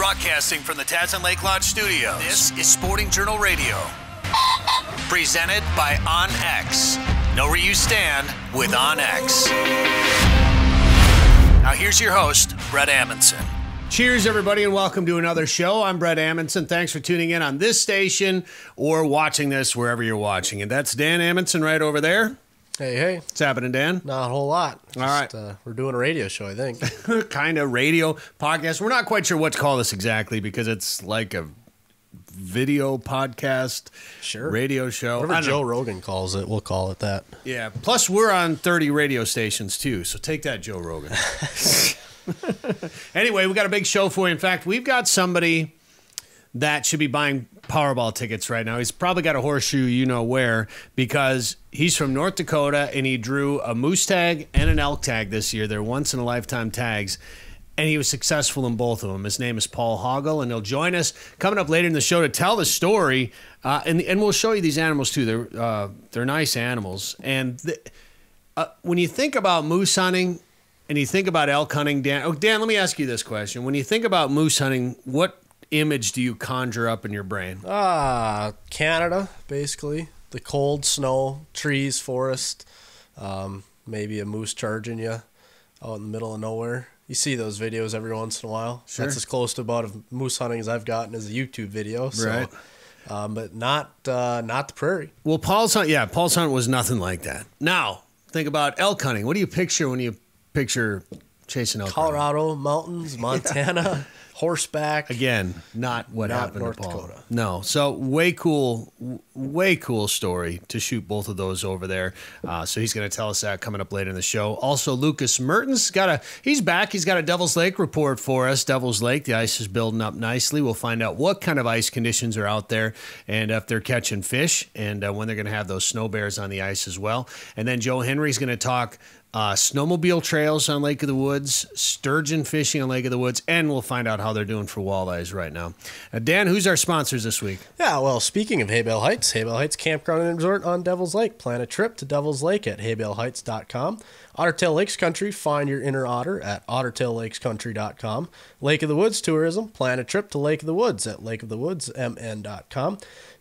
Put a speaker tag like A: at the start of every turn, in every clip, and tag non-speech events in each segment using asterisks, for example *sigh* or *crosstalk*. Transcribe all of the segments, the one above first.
A: Broadcasting from the Tazin Lake Lodge studio, this is Sporting Journal Radio. Presented by OnX. Know where you stand with OnX. Now here's your host, Brett Amundson.
B: Cheers, everybody, and welcome to another show. I'm Brett Amundson. Thanks for tuning in on this station or watching this wherever you're watching it. That's Dan Amundson right over there.
C: Hey, hey.
B: What's happening, Dan?
C: Not a whole lot.
B: All right.
C: Uh, we're doing a radio show, I think. *laughs*
B: kind of radio podcast. We're not quite sure what to call this exactly because it's like a video podcast,
C: Sure.
B: radio show.
C: Whatever Joe
B: know.
C: Rogan calls it, we'll call it that.
B: Yeah. Plus, we're on 30 radio stations too. So take that, Joe Rogan. *laughs* anyway, we got a big show for you. In fact, we've got somebody that should be buying Powerball tickets right now. He's probably got a horseshoe, you know where, because he's from North Dakota and he drew a moose tag and an elk tag this year. They're once in a lifetime tags. And he was successful in both of them. His name is Paul Hagel, and he'll join us coming up later in the show to tell the story. Uh, and and we'll show you these animals too. They're uh, they're nice animals. And the, uh, when you think about moose hunting, and you think about elk hunting, Dan. Oh, Dan, let me ask you this question: When you think about moose hunting, what image do you conjure up in your brain?
C: Ah, Canada, basically. The cold, snow, trees, forest. Um, maybe a moose charging you out in the middle of nowhere. You see those videos every once in a while.
B: Sure.
C: That's as close to about of moose hunting as I've gotten as a YouTube video. So,
B: Right.
C: Um, but not uh, not the prairie.
B: Well, Paul's hunt, yeah, Paul's hunt was nothing like that. Now, think about elk hunting. What do you picture when you picture chasing elk?
C: Colorado mountains, *laughs* Montana, horseback.
B: Again, not what
C: Not
B: happened
C: North
B: to Paul.
C: Dakota.
B: No, so way cool, way cool story to shoot both of those over there. Uh, so he's going to tell us that coming up later in the show. Also, Lucas Mertens got a he's back. He's got a Devil's Lake report for us. Devil's Lake, the ice is building up nicely. We'll find out what kind of ice conditions are out there and if they're catching fish and uh, when they're going to have those snow bears on the ice as well. And then Joe Henry's going to talk uh, snowmobile trails on Lake of the Woods, sturgeon fishing on Lake of the Woods, and we'll find out how they're doing for walleyes right now. Uh, Dan, who's our sponsors this week?
C: Yeah, well, speaking of Haybale Heights, Haybale Heights Campground and Resort on Devil's Lake. Plan a trip to Devil's Lake at haybaleheights.com. Ottertail Lakes Country, find your inner otter at ottertaillakescountry.com. Lake of the Woods Tourism, plan a trip to Lake of the Woods at lakeofthewoodsmn.com.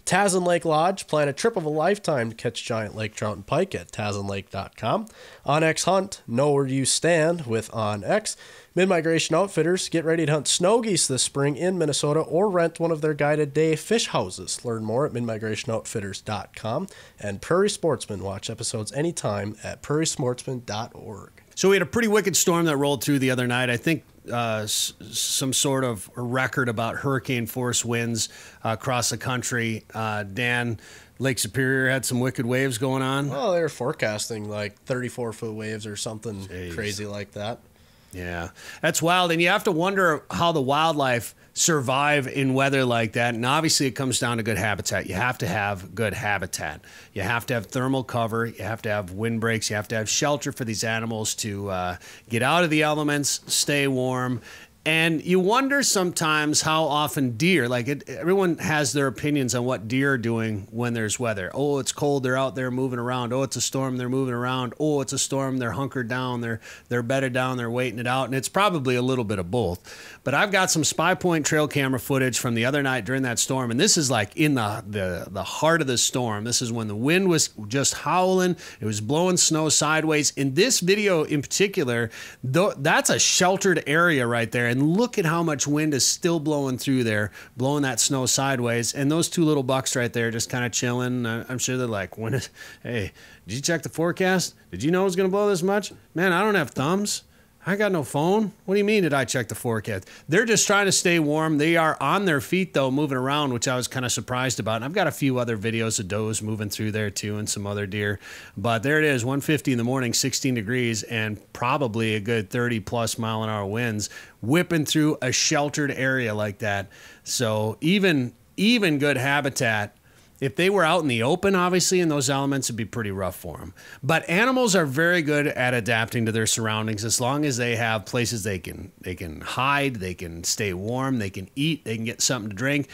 C: Tazin Lake Lodge, plan a trip of a lifetime to catch giant lake trout and pike at tazinlake.com. OnX Hunt, know where you stand with OnX. Mid Migration Outfitters, get ready to hunt snow geese this spring in Minnesota or rent one of their guided day fish houses. Learn more at midmigrationoutfitters.com. And Prairie Sportsman, watch episodes anytime at prairiesportsman.org.
B: So we had a pretty wicked storm that rolled through the other night. I think uh, s- some sort of a record about hurricane force winds uh, across the country. Uh, Dan, Lake Superior had some wicked waves going on.
C: Well, they were forecasting like 34 foot waves or something
B: Jeez.
C: crazy like that.
B: Yeah, that's wild, and you have to wonder how the wildlife survive in weather like that. And obviously, it comes down to good habitat. You have to have good habitat. You have to have thermal cover. You have to have windbreaks. You have to have shelter for these animals to uh, get out of the elements, stay warm. And you wonder sometimes how often deer, like it, everyone has their opinions on what deer are doing when there's weather. Oh, it's cold, they're out there moving around. Oh, it's a storm, they're moving around. Oh, it's a storm, they're hunkered down, they're they're bedded down, they're waiting it out. And it's probably a little bit of both. But I've got some spy point trail camera footage from the other night during that storm, and this is like in the the, the heart of the storm. This is when the wind was just howling, it was blowing snow sideways. In this video in particular, though that's a sheltered area right there. And look at how much wind is still blowing through there, blowing that snow sideways. And those two little bucks right there just kind of chilling. I'm sure they're like, when is, hey, did you check the forecast? Did you know it was going to blow this much? Man, I don't have thumbs. I got no phone. What do you mean? Did I check the forecast? They're just trying to stay warm. They are on their feet though, moving around, which I was kind of surprised about. And I've got a few other videos of does moving through there too, and some other deer. But there it is, 150 in the morning, 16 degrees, and probably a good 30 plus mile an hour winds whipping through a sheltered area like that. So even even good habitat if they were out in the open, obviously, in those elements, it'd be pretty rough for them. But animals are very good at adapting to their surroundings as long as they have places they can they can hide, they can stay warm, they can eat, they can get something to drink.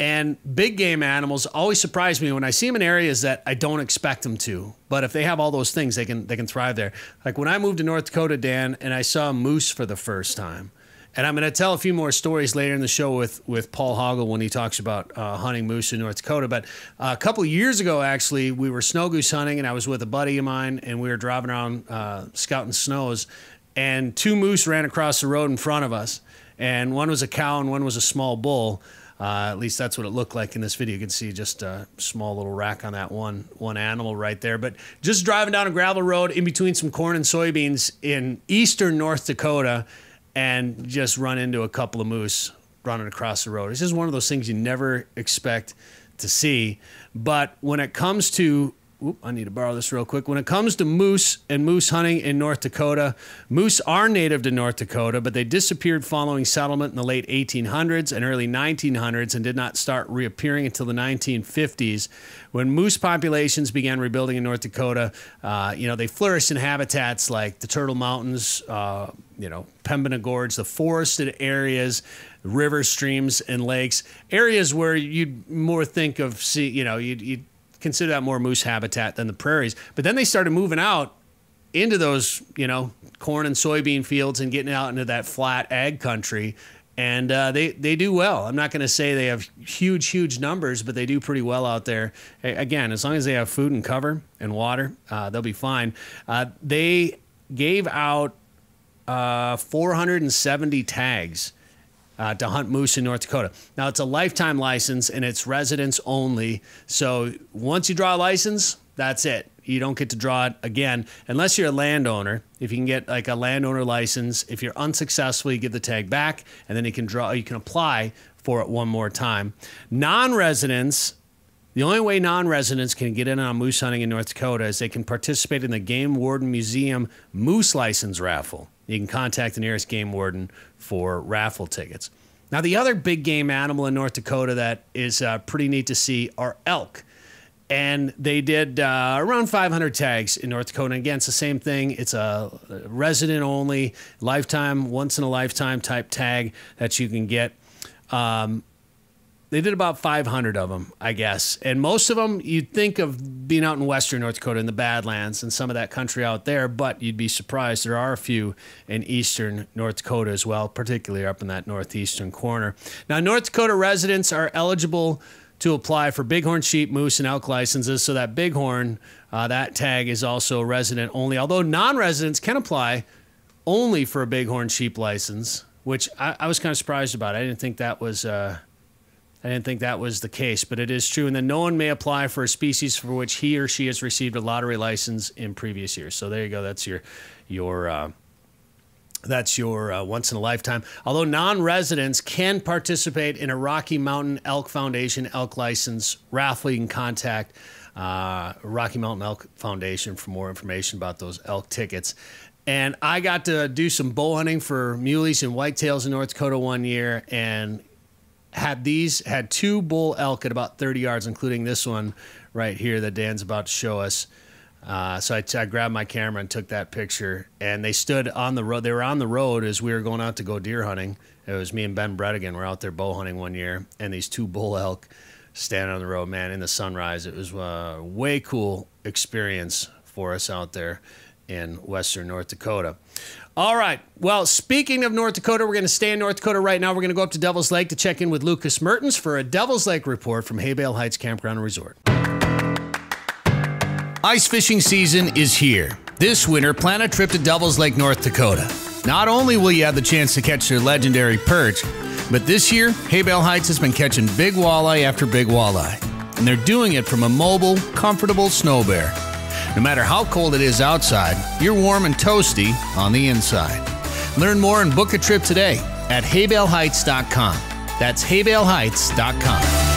B: And big game animals always surprise me when I see them in areas that I don't expect them to. But if they have all those things, they can they can thrive there. Like when I moved to North Dakota, Dan, and I saw a moose for the first time. And I'm going to tell a few more stories later in the show with, with Paul Hagel when he talks about uh, hunting moose in North Dakota. But uh, a couple years ago, actually, we were snow goose hunting, and I was with a buddy of mine, and we were driving around uh, scouting snows, and two moose ran across the road in front of us. And one was a cow, and one was a small bull. Uh, at least that's what it looked like in this video. You can see just a small little rack on that one one animal right there. But just driving down a gravel road in between some corn and soybeans in eastern North Dakota and just run into a couple of moose running across the road. It's just one of those things you never expect to see. But when it comes to Oop, I need to borrow this real quick. When it comes to moose and moose hunting in North Dakota, moose are native to North Dakota, but they disappeared following settlement in the late 1800s and early 1900s and did not start reappearing until the 1950s. When moose populations began rebuilding in North Dakota, uh, you know, they flourished in habitats like the Turtle Mountains, uh, you know, Pembina Gorge, the forested areas, rivers, streams, and lakes, areas where you'd more think of, see, you know, you'd, you'd consider that more moose habitat than the prairies. But then they started moving out into those, you know, corn and soybean fields and getting out into that flat ag country. And uh, they, they do well. I'm not going to say they have huge, huge numbers, but they do pretty well out there. Again, as long as they have food and cover and water, uh, they'll be fine. Uh, they gave out uh, 470 tags uh, to hunt moose in North Dakota. Now, it's a lifetime license and it's residents only. So once you draw a license, that's it. You don't get to draw it again unless you're a landowner. If you can get like a landowner license, if you're unsuccessful, you get the tag back and then you can draw, you can apply for it one more time. Non residents, the only way non residents can get in on moose hunting in North Dakota is they can participate in the Game Warden Museum Moose License Raffle. You can contact the nearest game warden for raffle tickets. Now, the other big game animal in North Dakota that is uh, pretty neat to see are elk. And they did uh, around 500 tags in North Dakota. And again, it's the same thing. It's a resident only, lifetime, once in a lifetime type tag that you can get. Um, they did about 500 of them, I guess. And most of them, you'd think of being out in western North Dakota in the Badlands and some of that country out there, but you'd be surprised. There are a few in eastern North Dakota as well, particularly up in that northeastern corner. Now, North Dakota residents are eligible to apply for bighorn sheep, moose, and elk licenses. So that bighorn, uh, that tag is also resident only, although non residents can apply only for a bighorn sheep license, which I, I was kind of surprised about. I didn't think that was. Uh, I didn't think that was the case, but it is true. And then no one may apply for a species for which he or she has received a lottery license in previous years. So there you go. That's your your uh, that's your uh, once in a lifetime. Although non-residents can participate in a Rocky Mountain Elk Foundation elk license raffle, you can contact uh, Rocky Mountain Elk Foundation for more information about those elk tickets. And I got to do some bow hunting for muleys and whitetails in North Dakota one year, and had these had two bull elk at about 30 yards, including this one right here that Dan's about to show us. Uh, so I, I grabbed my camera and took that picture, and they stood on the road. They were on the road as we were going out to go deer hunting. It was me and Ben Bredigan. We're out there bow hunting one year, and these two bull elk standing on the road, man, in the sunrise. It was a way cool experience for us out there in western North Dakota. All right. Well, speaking of North Dakota, we're going to stay in North Dakota right now. We're going to go up to Devil's Lake to check in with Lucas Mertens for a Devil's Lake report from Haybale Heights Campground and Resort.
A: Ice fishing season is here. This winter, plan a trip to Devil's Lake, North Dakota. Not only will you have the chance to catch their legendary perch, but this year, Haybale Heights has been catching big walleye after big walleye. And they're doing it from a mobile, comfortable snow bear. No matter how cold it is outside, you're warm and toasty on the inside. Learn more and book a trip today at haybaleheights.com. That's haybaleheights.com.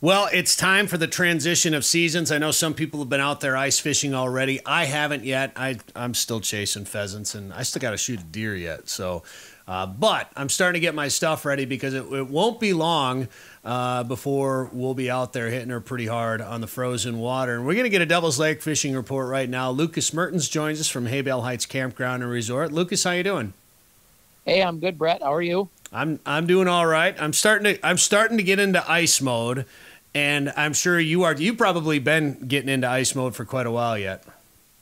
B: Well, it's time for the transition of seasons. I know some people have been out there ice fishing already. I haven't yet. I, I'm still chasing pheasants, and I still got to shoot a deer yet. So, uh, but I'm starting to get my stuff ready because it, it won't be long uh, before we'll be out there hitting her pretty hard on the frozen water. And we're going to get a Devil's Lake fishing report right now. Lucas Mertens joins us from Haybale Heights Campground and Resort. Lucas, how you doing?
D: Hey, I'm good, Brett. How are you?
B: I'm I'm doing all right. I'm starting to I'm starting to get into ice mode, and I'm sure you are. You've probably been getting into ice mode for quite a while yet.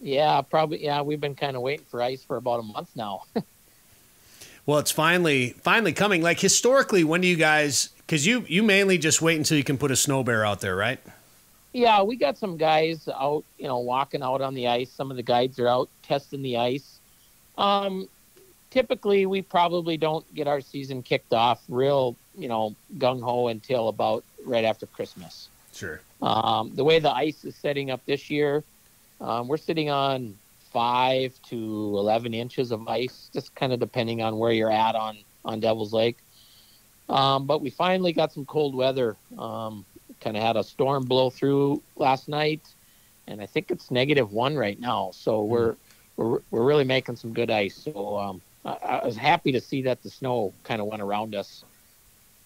D: Yeah, probably. Yeah, we've been kind of waiting for ice for about a month now. *laughs*
B: well, it's finally finally coming. Like historically, when do you guys? Because you you mainly just wait until you can put a snow bear out there, right?
D: Yeah, we got some guys out, you know, walking out on the ice. Some of the guides are out testing the ice. Um, typically, we probably don't get our season kicked off real, you know, gung ho until about right after Christmas.
B: Sure.
D: Um, the way the ice is setting up this year, um, we're sitting on five to 11 inches of ice, just kind of depending on where you're at on, on Devil's Lake. Um, but we finally got some cold weather. Um, kind of had a storm blow through last night, and I think it's negative one right now. So hmm. we're we're we're really making some good ice. So um, I, I, was happy to see that the snow kind of went around us.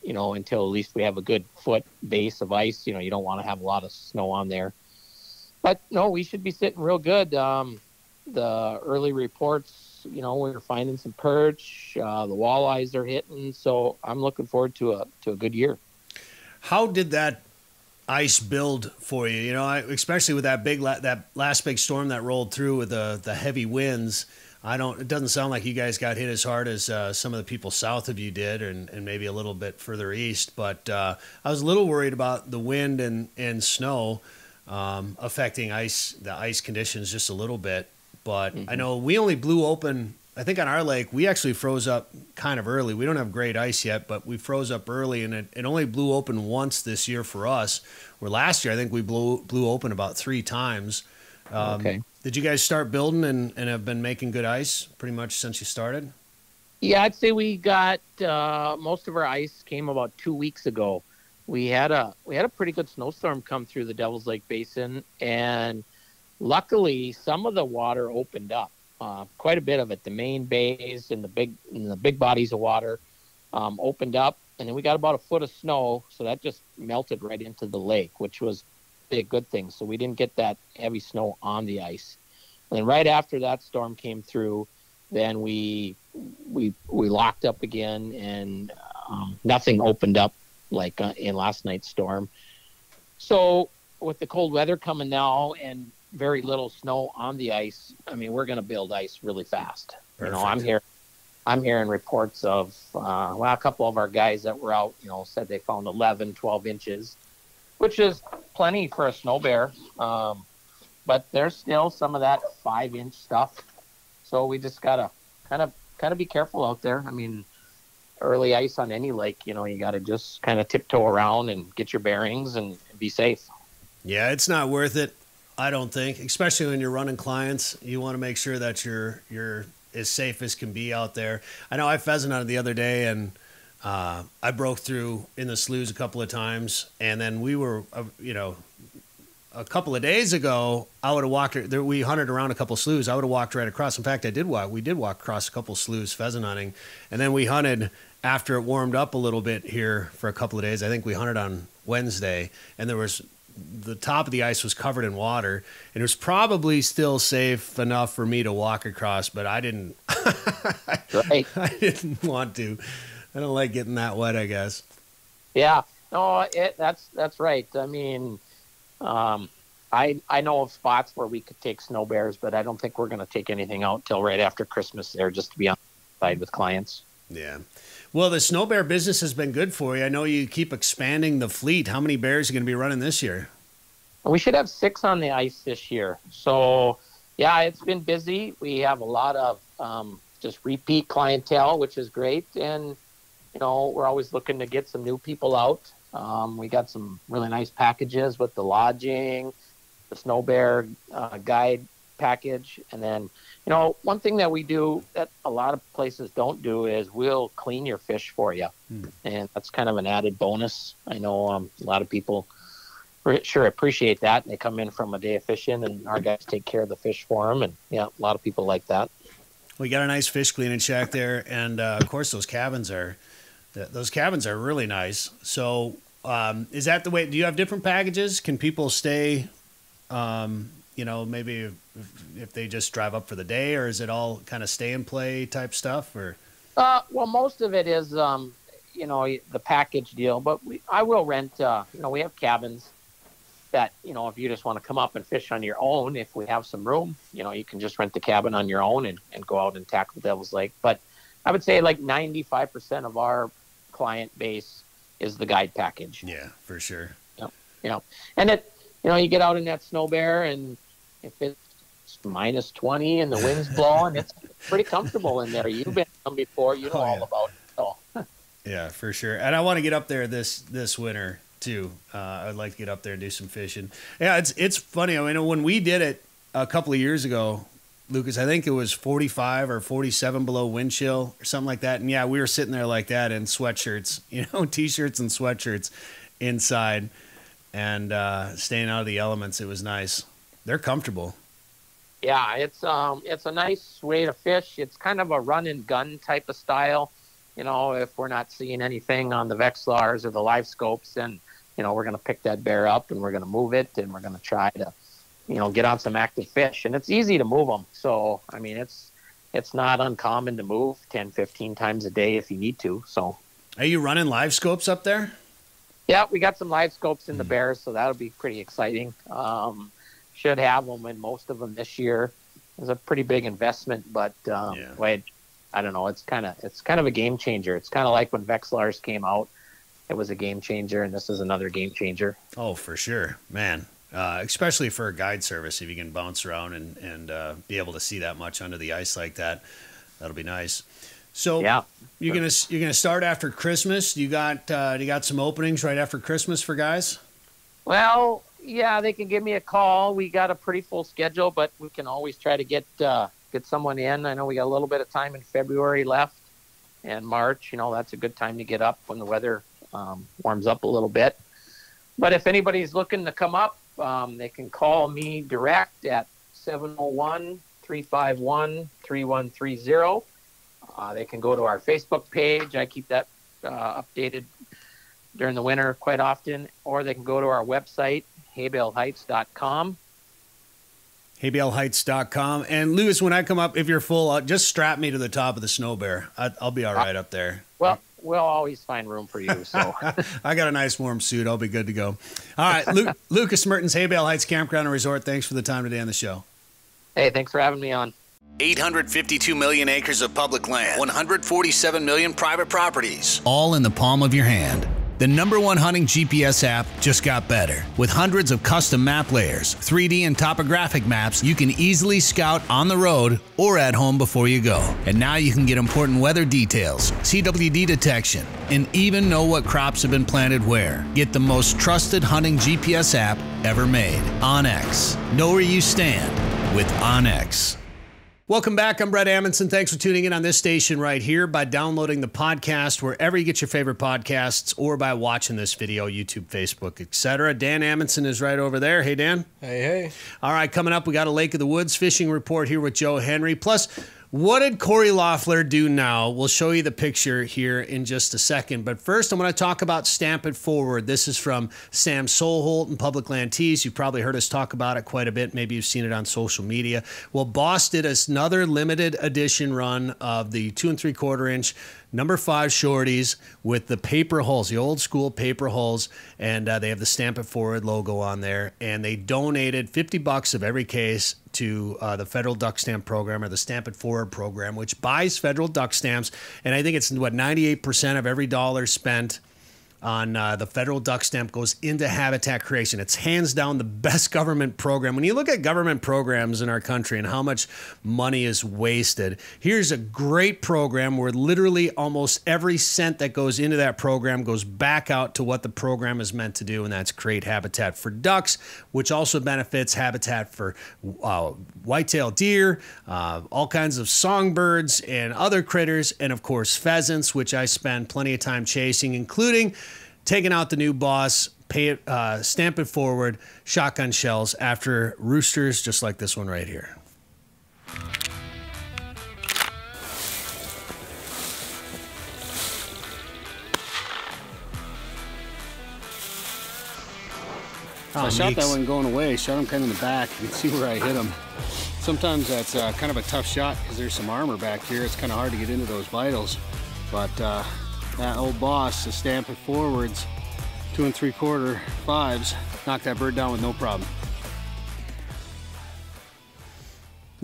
D: You know, until at least we have a good foot base of ice. You know, you don't want to have a lot of snow on there. But no, we should be sitting real good. Um, the early reports, you know, we're finding some perch. Uh, the walleyes are hitting, so I'm looking forward to a to a good year.
B: How did that ice build for you. You know, especially with that big that last big storm that rolled through with the the heavy winds. I don't. It doesn't sound like you guys got hit as hard as uh, some of the people south of you did, and, and maybe a little bit further east. But uh, I was a little worried about the wind and and snow um, affecting ice the ice conditions just a little bit. But mm-hmm. I know we only blew open I think on our lake, we actually froze up kind of early. We don't have great ice yet, but we froze up early, and it, it only blew open once this year for us. Where last year, I think we blew blew open about three times. Um, okay. Did you guys start building and, and have been making good ice pretty much since you started?
D: Yeah, I'd say we got uh, most of our ice came about two weeks ago. We had a we had a pretty good snowstorm come through the Devil's Lake Basin, and luckily some of the water opened up uh, quite a bit of it. The main bays and the big and the big bodies of water um, opened up, and then we got about a foot of snow, so that just melted right into the lake, which was a good thing. So we didn't get that heavy snow on the ice. And then right after that storm came through, then we we we locked up again, and um, nothing opened up like uh, in last night's storm. So with the cold weather coming now and very little snow on the ice, I mean, we're going to build ice really fast. Perfect. You know, I'm here. I'm hearing reports of, uh, well, a couple of our guys that were out, you know, said they found 11, 12 inches, which is plenty for a snow bear. Um, but there's still some of that five inch stuff. So we just got to kind of, kind of be careful out there. I mean, early ice on any lake, you know, you got to just kind of tiptoe around and get your bearings and be safe.
B: Yeah, it's not worth it I don't think, especially when you're running clients, you want to make sure that you're you're as safe as can be out there. I know I pheasant hunted the other day and uh, I broke through in the sloughs a couple of times, and then we were, uh, you know, a couple of days ago, I would have walked. There, we hunted around a couple of sloughs. I would have walked right across. In fact, I did walk. We did walk across a couple of sloughs pheasant hunting, and then we hunted after it warmed up a little bit here for a couple of days. I think we hunted on Wednesday, and there was the top of the ice was covered in water and it was probably still safe enough for me to walk across but i didn't *laughs* right. i didn't want to i don't like getting that wet i guess
D: yeah no it, that's that's right i mean um, I, I know of spots where we could take snow bears, but I don't think we're going to take anything out till right after Christmas there, just to be on the side with clients.
B: Yeah. Well, the snow bear business has been good for you. I know you keep expanding the fleet. How many bears are going to be running this year?
D: We should have six on the ice this year. So, yeah, it's been busy. We have a lot of um, just repeat clientele, which is great. And, you know, we're always looking to get some new people out. Um, we got some really nice packages with the lodging, the snow bear uh, guide package, and then you know, one thing that we do that a lot of places don't do is we'll clean your fish for you, mm. and that's kind of an added bonus. I know um, a lot of people sure appreciate that. They come in from a day of fishing, and our guys take care of the fish for them, and yeah, a lot of people like that.
B: We got a nice fish cleaning shack there, and uh, of course those cabins are those cabins are really nice. So, um, is that the way? Do you have different packages? Can people stay? Um, you know, maybe if, they just drive up for the day, or is it all kind of stay and play type stuff? Or
D: uh, well, most of it is, um, you know, the package deal. But we, I will rent. Uh, you know, we have cabins, that you know if you just want to come up and fish on your own, if we have some room, you know you can just rent the cabin on your own and, and go out and tackle Devil's Lake. But I would say like 95% of our client base is the guide package.
B: Yeah, for sure.
D: You know, and it, you know, you get out in that snow bear, and if it's minus 20 and the wind's blowing, it's pretty comfortable in there. You've been them before, you know
B: Oh,
D: all
B: yeah.
D: about it. So, *laughs*
B: Yeah, for sure. And I want to get up there this this winter too. Uh, I'd like to get up there and do some fishing. Yeah, it's it's funny. I mean, when we did it a couple of years ago, Lucas, I think it was 45 or 47 below wind chill or something like that. And yeah, we were sitting there like that in sweatshirts, *laughs* you know, t-shirts and sweatshirts inside and uh, staying out of the elements. It was nice. They're comfortable.
D: Yeah, it's um, it's a nice way to fish. It's kind of a run and gun type of style. You know, if we're not seeing anything on the Vexilars or the live scopes, then you know we're going to pick that bear up and we're going to move it and we're going to try to, you know, get on some active fish. And it's easy to move them. So I mean, it's it's not uncommon to move 10, 15 times a day if you need to. So
B: Are you running live scopes up there?
D: yeah, we got some live scopes in the bears, so that'll be pretty exciting. Um, should have them in most of them this year. It's a pretty big investment, but um,
B: Yeah.
D: wait, I don't know. It's kind of it's kind of a game changer. It's kind of like when Vexilars came out. It was a game changer, and this is another game changer.
B: Oh, for sure, man. Uh, especially for a guide service, if you can bounce around and and uh, be able to see that much under the ice like that, that'll be nice. So
D: Yeah.
B: you're gonna you're gonna start after Christmas. You got uh, you got some openings right after Christmas for guys.
D: Well, yeah, they can give me a call. We got a pretty full schedule, but we can always try to get uh, get someone in. I know we got a little bit of time in February left, and March. You know, that's a good time to get up when the weather um, warms up a little bit. But if anybody's looking to come up, um, they can call me direct at 701 351 3130. Uh, They can go to our Facebook page. I keep that uh, updated during the winter quite often, or they can go to our website, haybaleheights.com.
B: haybaleheights.com. And Lewis, when I come up, if you're full, uh, just strap me to the top of the snow bear. I, I'll be all right up there.
D: Well, we'll always find room for you. So, *laughs*
B: I got a nice warm suit. I'll be good to go. All right, Lu- *laughs* Lucas Mertens, Haybale Heights Campground and Resort. Thanks for the time today on the show.
D: hey, thanks for having me on.
A: 852 million acres of public land, 147 million private properties, all in the palm of your hand. The number one hunting GPS app just got better. With hundreds of custom map layers, 3D and topographic maps, you can easily scout on the road or at home before you go. And now you can get important weather details, CWD detection, and even know what crops have been planted where. Get the most trusted hunting GPS app ever made. OnX. Know where you stand with OnX. Welcome back. I'm Brett Amundson. Thanks for tuning in on this station right here by downloading the podcast wherever you get your favorite podcasts or by watching this video, YouTube, Facebook, etc. Dan Amundson is right over there. Hey, Dan.
C: Hey, hey.
B: All right, coming up, we got a Lake of the Woods fishing report here with Joe Henry. Plus, what did Corey Loeffler do now? We'll show you the picture here in just a second. But first, I'm going to talk about Stamp It Forward. This is from Sam Solholt and Public Land Tees. You've probably heard us talk about it quite a bit. Maybe you've seen it on social media. Well, Boss did another limited edition run of the two and three quarter inch number five shorties with the paper hulls, the old school paper hulls, and uh, they have the Stamp It Forward logo on there. And they donated 50 bucks of every case to uh, the federal duck stamp program or the Stamp It Forward program, which buys federal duck stamps. And I think it's what 98% of every dollar spent on uh, the federal duck stamp goes into habitat creation. It's hands down the best government program. When you look at government programs in our country and how much money is wasted, here's a great program where literally almost every cent that goes into that program goes back out to what the program is meant to do, and that's create habitat for ducks, which also benefits habitat for uh, white-tailed deer, uh, all kinds of songbirds and other critters, and of course pheasants, which I spend plenty of time chasing, including taking out the new boss, pay it, uh, stamp it forward, shotgun shells after roosters, just like this one right here.
E: I shot that one going away. Shot him kind of in the back. You can see where I hit him. Sometimes that's uh, kind of a tough shot because there's some armor back here. It's kind of hard to get into those vitals. But uh, that old boss, the stamp it forwards, two and three quarter fives, knock that bird down with no problem.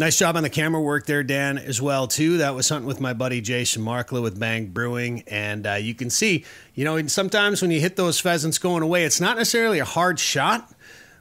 B: Nice job on the camera work there, Dan, as well too. That was hunting with my buddy Jason Markla with Bang Brewing, and uh, you can see, you know, sometimes when you hit those pheasants going away, it's not necessarily a hard shot,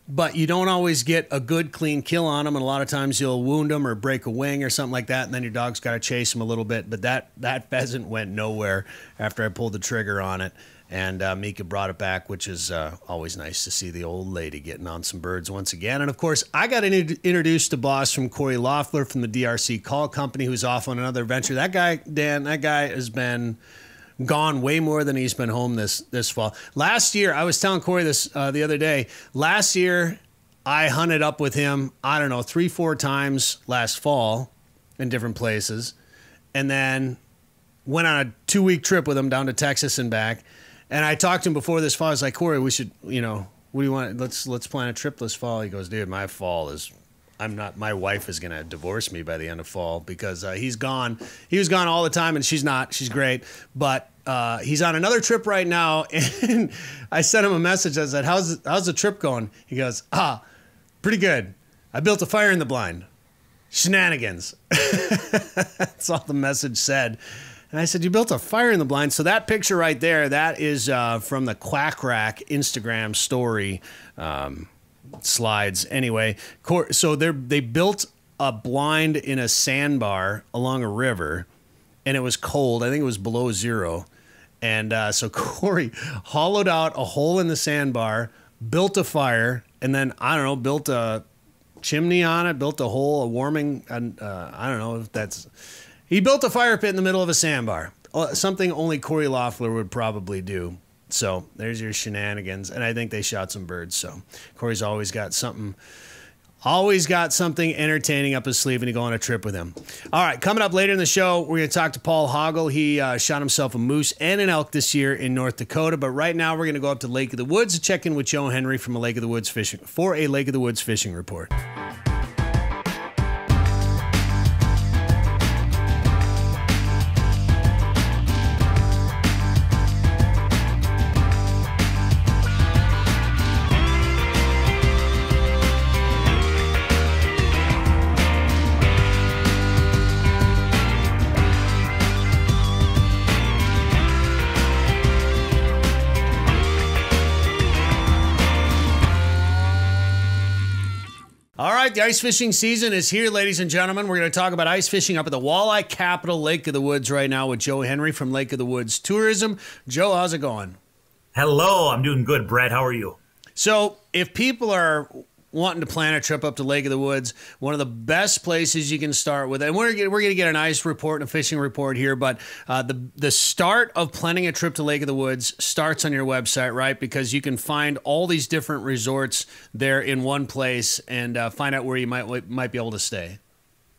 B: but you don't always get a good clean kill on them, and a lot of times you'll wound them or break a wing or something like that, and then your dog's got to chase them a little bit. But that that *laughs* pheasant went nowhere after I pulled the trigger on it and uh, Mika brought it back, which is uh, always nice to see the old lady getting on some birds once again. And of course, I got in- introduced to boss from Corey Loeffler from the DRC Call Company, who's off on another venture. That guy, Dan, that guy has been gone way more than he's been home this this fall. Last year, I was telling Corey this uh, the other day. Last year, I hunted up with him. I don't know three, four times last fall in different places, and then went on a two week trip with him down to Texas and back and I talked to him before this fall. I was like, Corey, we should, you know, what do you want? Let's let's plan a trip this fall. He goes, dude, my fall is. I'm not. My wife is gonna divorce me by the end of fall because uh, he's gone. He was gone all the time, and she's not. She's great, but uh, he's on another trip right now. *laughs* And I sent him a message. I said, "How's how's the trip going?" He goes, "Ah, pretty good. I built a fire in the blind. Shenanigans." *laughs* That's all the message said. And I said, You built a fire in the blind. So that picture right there, that is uh, from the Quack Rack Instagram story um, slides. Anyway, so they they built a blind in a sandbar along a river, and it was cold. I think it was below zero. And uh, so *laughs* Corey hollowed out a hole in the sandbar, built a fire, and then I don't know, built a chimney on it, built a hole, a warming. Uh, I don't know if that's he built a fire pit in the middle of a sandbar, uh, something only Corey Loeffler would probably do. So there's your shenanigans, and I think they shot some birds. So Corey's always got something, always got something entertaining up his sleeve, and he go on a trip with him. All right, coming up later in the show, we're going to talk to Paul Hagel. He uh, shot himself a moose and an elk this year in North Dakota. But right now, we're going to go up to Lake of the Woods to check in with Joe Henry from a Lake of the Woods fishing for a Lake of the Woods fishing report. The ice fishing season is here, ladies and gentlemen. We're going to talk about ice fishing up at the walleye capital, Lake of the Woods, right now with Joe Henry from Lake of the Woods Tourism. Joe, how's it going?
F: Hello, I'm doing good, Brett. How are you?
B: So, if people are wanting to plan a trip up to Lake of the Woods, one of the best places you can start with. And we're we're going to get an ice report and a fishing report here, but uh, the the start of planning a trip to Lake of the Woods starts on your website, right? Because you can find all these different resorts there in one place and uh, find out where you might might be able to stay.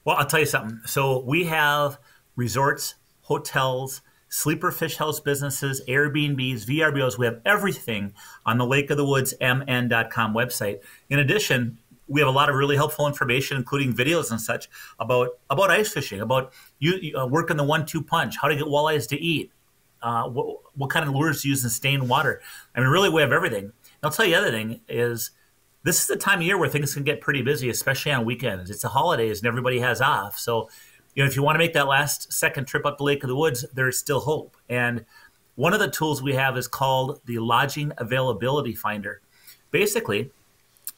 F: Well, I'll tell you something. So we have resorts, hotels sleeper fish house businesses, Airbnbs, VRBOs. We have everything on the Lake of the Woods MN.com website. In addition, we have a lot of really helpful information, including videos and such about about ice fishing, about you uh, working the one-two punch, how to get walleyes to eat, uh, what, what kind of lures to use in stained water. I mean, really, we have everything. And I'll tell you the other thing is this is the time of year where things can get pretty busy, especially on weekends. It's the holidays and everybody has off, so you know, if you want to make that last second trip up the Lake of the Woods, there's still hope. And one of the tools we have is called the Lodging Availability Finder. Basically,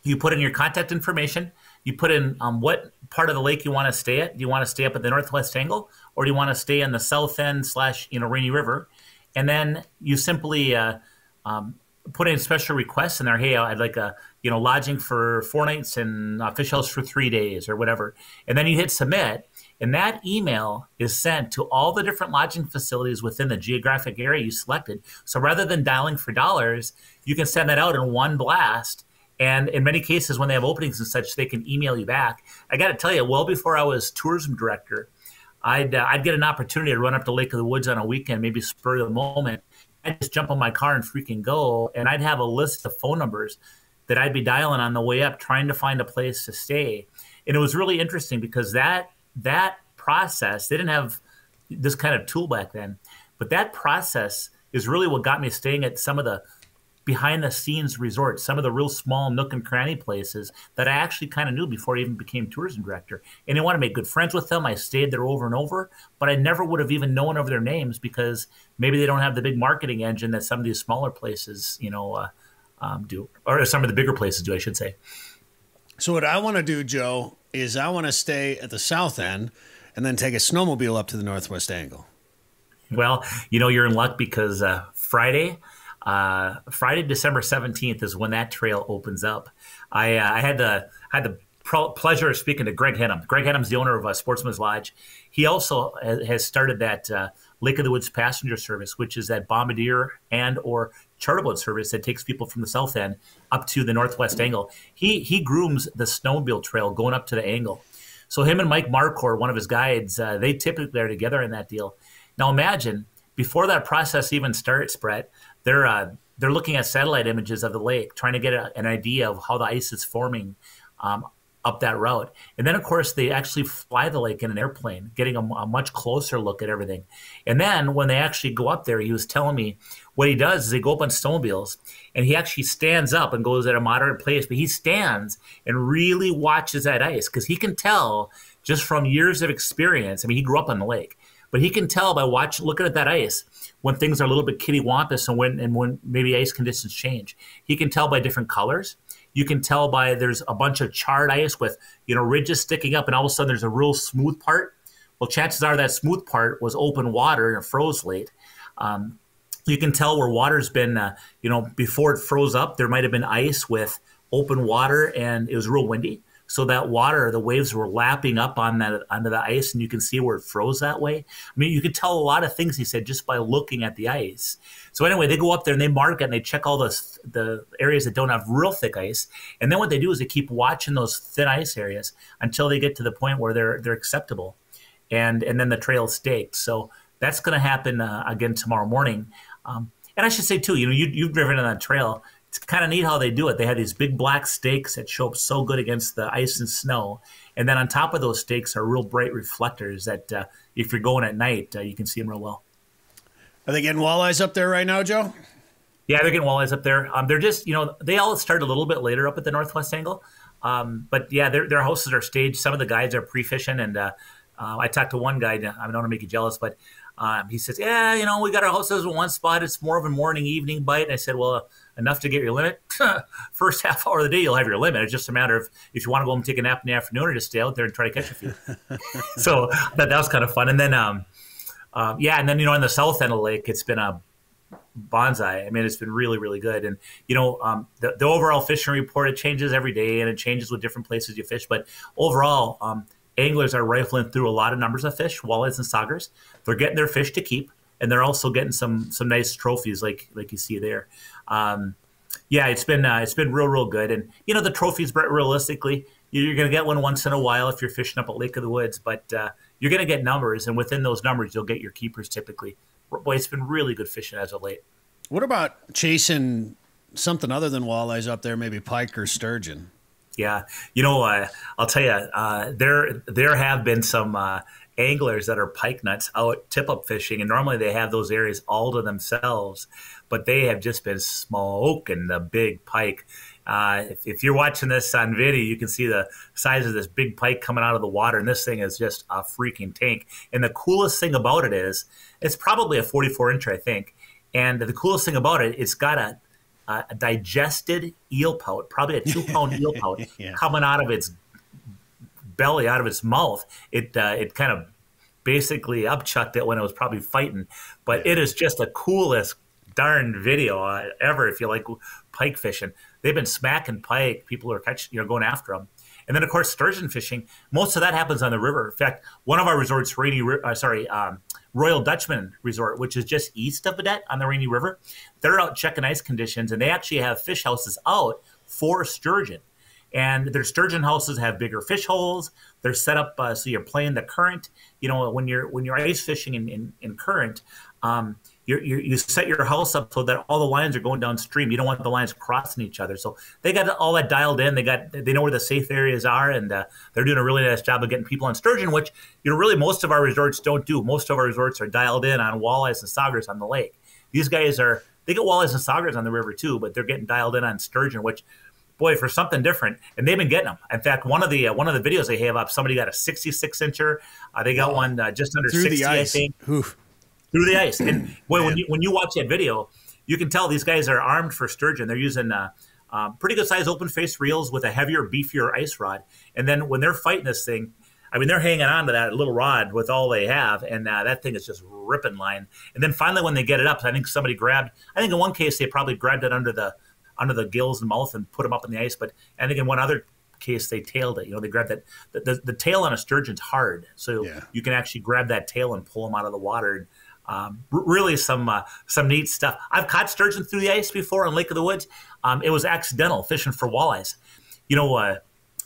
F: you put in your contact information, you put in um, what part of the lake you want to stay at. Do you want to stay up at the northwest angle, or do you want to stay in the south end slash you know Rainy River? And then you simply uh, um, put in special requests in there. Hey, I'd like a you know lodging for four nights and a fish house for three days or whatever. And then you hit submit, and that email is sent to all the different lodging facilities within the geographic area you selected. So rather than dialing for dollars, you can send that out in one blast. And in many cases, when they have openings and such, they can email you back. I got to tell you, well before I was tourism director, I'd, uh, I'd get an opportunity to run up to Lake of the Woods on a weekend, maybe spur of the moment. I'd just jump on my car and freaking go. And I'd have a list of phone numbers that I'd be dialing on the way up, trying to find a place to stay. And it was really interesting because that that process, they didn't have this kind of tool back then, but that process is really what got me staying at some of the behind the scenes resorts, some of the real small nook and cranny places that I actually kind of knew before I even became tourism director. And I want to make good friends with them. I stayed there over and over, but I never would have even known of their names because maybe they don't have the big marketing engine that some of these smaller places, you know, uh, um, do, or some of the bigger places do, I should say.
B: So what I want to do, Joe, is I want to stay at the south end and then take a snowmobile up to the northwest angle.
F: Well, you know, you're in luck because uh, Friday, uh, Friday, December 17th is when that trail opens up. I, uh, I had the had the pleasure of speaking to Greg Henham. Greg Henham's the owner of uh, Sportsman's Lodge. He also has started that uh, Lake of the Woods passenger service, which is that bombardier and or boat service that takes people from the south end up to the northwest angle. He he grooms the snowmobile trail going up to the angle. So him and Mike Marcor, one of his guides, uh, they typically are together in that deal. Now imagine before that process even starts, Brett, they're uh, they're looking at satellite images of the lake, trying to get a, an idea of how the ice is forming um, up that route. And then, of course, they actually fly the lake in an airplane, getting a, a, much closer look at everything. And then when they actually go up there, he was telling me what he does is they go up on snowmobiles and he actually stands up and goes at a moderate pace, but he stands and really watches that ice because he can tell just from years of experience. I mean, he grew up on the lake, but he can tell by watching, looking at that ice when things are a little bit kittywampus and when and when maybe ice conditions change. He can tell by different colors. You can tell by there's a bunch of charred ice with you know ridges sticking up, and all of a sudden there's a real smooth part. Well, chances are that smooth part was open water and froze late. Um, you can tell where water's been, uh, you know, before it froze up, there might have been ice with open water and it was real windy. So that water, the waves were lapping up on that onto the ice, and you can see where it froze that way. I mean, you could tell a lot of things he said just by looking at the ice. So anyway, they go up there and they mark it and they check all the the areas that don't have real thick ice, and then what they do is they keep watching those thin ice areas until they get to the point where they're they're acceptable, and and then the trail staked. So that's going to happen uh, again tomorrow morning. Um, and I should say too, you know, you, you've driven on that trail it's kind of neat how they do it. They have these big black stakes that show up so good against the ice and snow, and then on top of those stakes are real bright reflectors that uh, if you're going at night, uh, you can see them real well.
B: Are they getting walleyes up there right now, Joe?
F: Yeah, they're getting walleyes up there. Um, they're just, you know, they all start a little bit later up at the northwest angle, um, but yeah, their their houses are staged. Some of the guides are pre-fishing, and uh, uh I talked to one guide. I don't want to make you jealous, but um, he says, "Yeah, you know, we got our houses in one spot. It's more of a morning evening bite." And I said, "Well, enough to get your limit. *laughs* First half hour of the day, you'll have your limit. It's just a matter of if you want to go home and take a nap in the afternoon or just stay out there and try to catch a few. *laughs* so that, that was kind of fun. And then, um, um, yeah, and then you know, on the south end of the lake, it's been a bonsai. I mean, it's been really, really good. And you know, um, the, the, overall fishing report it changes every day, and it changes with different places you fish. But overall, um, anglers are rifling through a lot of numbers of fish, walleyes and saugers. They're getting their fish to keep and they're also getting some some nice trophies like like you see there. Um, yeah, it's been uh, it's been real real good, and you know the trophies, realistically, you're going to get one once in a while if you're fishing up at Lake of the Woods, but uh, you're going to get numbers, and within those numbers, you'll get your keepers typically. Boy, it's been really good fishing as of late.
B: What about chasing something other than walleyes up there, maybe pike or sturgeon?
F: Yeah, you know, uh, I'll tell you, uh, there there have been some uh, anglers that are pike nuts out tip up fishing, and normally they have those areas all to themselves, but they have just been smoking the big pike. Uh, if, if, you're watching this on video, you can see the size of this big pike coming out of the water, and this thing is just a freaking tank. And the coolest thing about it is, it's probably a 44 inch, I think. And the coolest thing about it, it's got a, a digested eel pout, probably a two pound eel *laughs* pout, yeah. coming out of its belly out of its mouth. It uh, it kind of basically upchucked it when it was probably fighting. But it is just the coolest darn video uh, ever. If you like pike fishing, they've been smacking pike. People are catching, you know, going after them. And then of course sturgeon fishing. Most of that happens on the river. In fact, one of our resorts, Rainy, uh, sorry, um, Royal Dutchman Resort, which is just east of Baudette on the Rainy River, they're out checking ice conditions, and they actually have fish houses out for sturgeon. And their sturgeon houses have bigger fish holes. They're set up uh, so you're playing the current. You know, when you're when you're ice fishing in, in, in current, um, you you set your house up so that all the lines are going downstream. You don't want the lines crossing each other. So they got all that dialed in. They got they know where the safe areas are, and uh, they're doing a really nice job of getting people on sturgeon, which you know really most of our resorts don't do. Most of our resorts are dialed in on walleyes and saugers on the lake. These guys are they get walleyes and saugers on the river too, but they're getting dialed in on sturgeon, which boy, for something different, and they've been getting them. In fact, one of the uh, one of the videos they have up, somebody got a 66 incher. Uh, they got oh, one uh, just under 60, I think, Oof. Through the ice. And *clears throat* boy, when you when you watch that video, you can tell these guys are armed for sturgeon. They're using uh, uh, pretty good size open face reels with a heavier, beefier ice rod. And then when they're fighting this thing, I mean, they're hanging on to that little rod with all they have, and uh, that thing is just ripping line. And then finally, when they get it up, I think somebody grabbed. I think in one case they probably grabbed it under the under the gills and mouth and put them up in the ice. But I think in one other case they tailed it. You know, they grabbed that. The, the, the tail on a sturgeon's hard, so yeah. you can actually grab that tail and pull them out of the water. Um, really, some uh, some neat stuff. I've caught sturgeon through the ice before in Lake of the Woods. Um, it was accidental fishing for walleyes. You know, uh,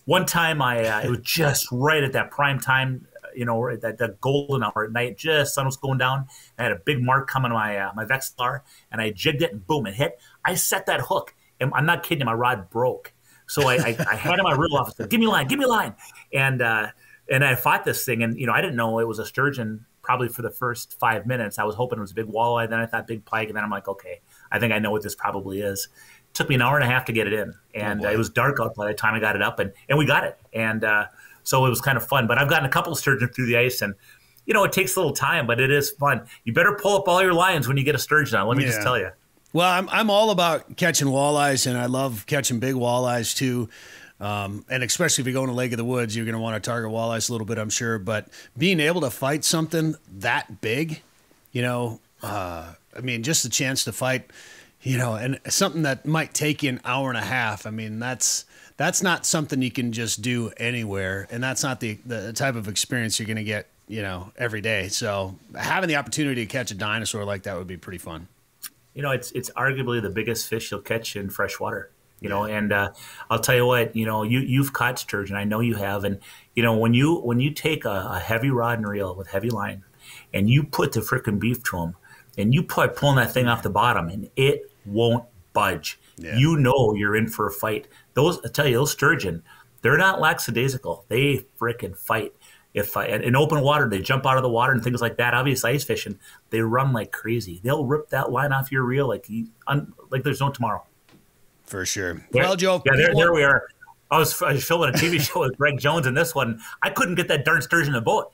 F: one time I uh, it was just right at that prime time. You know, that, that golden hour at night, just sun was going down. I had a big mark coming to my uh, my Vexilar, and I jigged it, and boom, it hit. I set that hook, and I'm not kidding. My rod broke. So I, I, I handed my reel off "Give me line, give me line," and uh, and I fought this thing, and you know I didn't know it was a sturgeon probably for the first five minutes. I was hoping it was a big walleye, then I thought big pike, and then I'm like, okay, I think I know what this probably is. It took me an hour and a half to get it in, and oh uh, it was dark out by the time I got it up, and and we got it, and uh, so it was kind of fun. But I've gotten a couple of sturgeon through the ice, and you know it takes a little time, but it is fun. You better pull up all your lines when you get a sturgeon on. Let me yeah. just tell you.
B: Well, I'm I'm all about catching walleyes, and I love catching big walleyes too. Um, and especially if you're going to Lake of the Woods, you're going to want to target walleyes a little bit, I'm sure. But being able to fight something that big, you know, uh, I mean, just the chance to fight, you know, and something that might take you an hour and a half. I mean, that's that's not something you can just do anywhere, and that's not the the type of experience you're going to get, you know, every day. So having the opportunity to catch a dinosaur like that would be pretty fun
F: you know, it's it's arguably the biggest fish you'll catch in fresh water. You know, and uh, I'll tell you what, you know, you you've caught sturgeon. I know you have, and you know when you when you take a, a heavy rod and reel with heavy line, and you put the freaking beef to them, and you put pulling that thing off the bottom, and it won't budge. Yeah. You know you're in for a fight. Those I tell you, those sturgeon, they're not lackadaisical. They freaking fight if I, in open water they jump out of the water and things like that. Obvious ice fishing, they run like crazy. They'll rip that line off your reel like like there's no tomorrow.
B: For sure. well, Joe.
F: Yeah, there, there we are. I was, I was filming a TV *laughs* show with Greg Jones in this one. I couldn't get that darn sturgeon in the boat.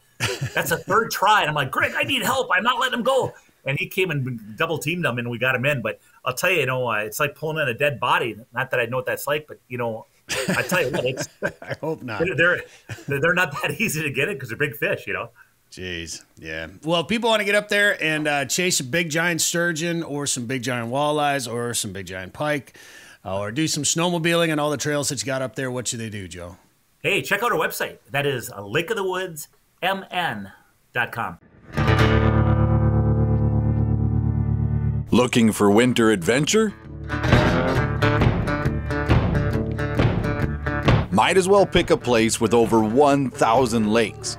F: That's a *laughs* third try, and I'm like, Greg, I need help. I'm not letting him go. And he came and double teamed him, and we got him in. But I'll tell you, you know, uh, it's like pulling in a dead body. Not that I know what that's like, but you know, I tell you what, it's, *laughs*
B: I hope not.
F: They're, they're, they're not that easy to get in because they're big fish, you know.
B: Jeez, yeah. Well, people want to get up there and uh, chase a big giant sturgeon or some big giant walleyes or some big giant pike uh, or do some snowmobiling and all the trails that you got up there. What should they do, Joe?
F: Hey, check out our website. That is lakeofthewoodsmn.com.
G: Looking for winter adventure? might as well pick a place with over 1,000 lakes.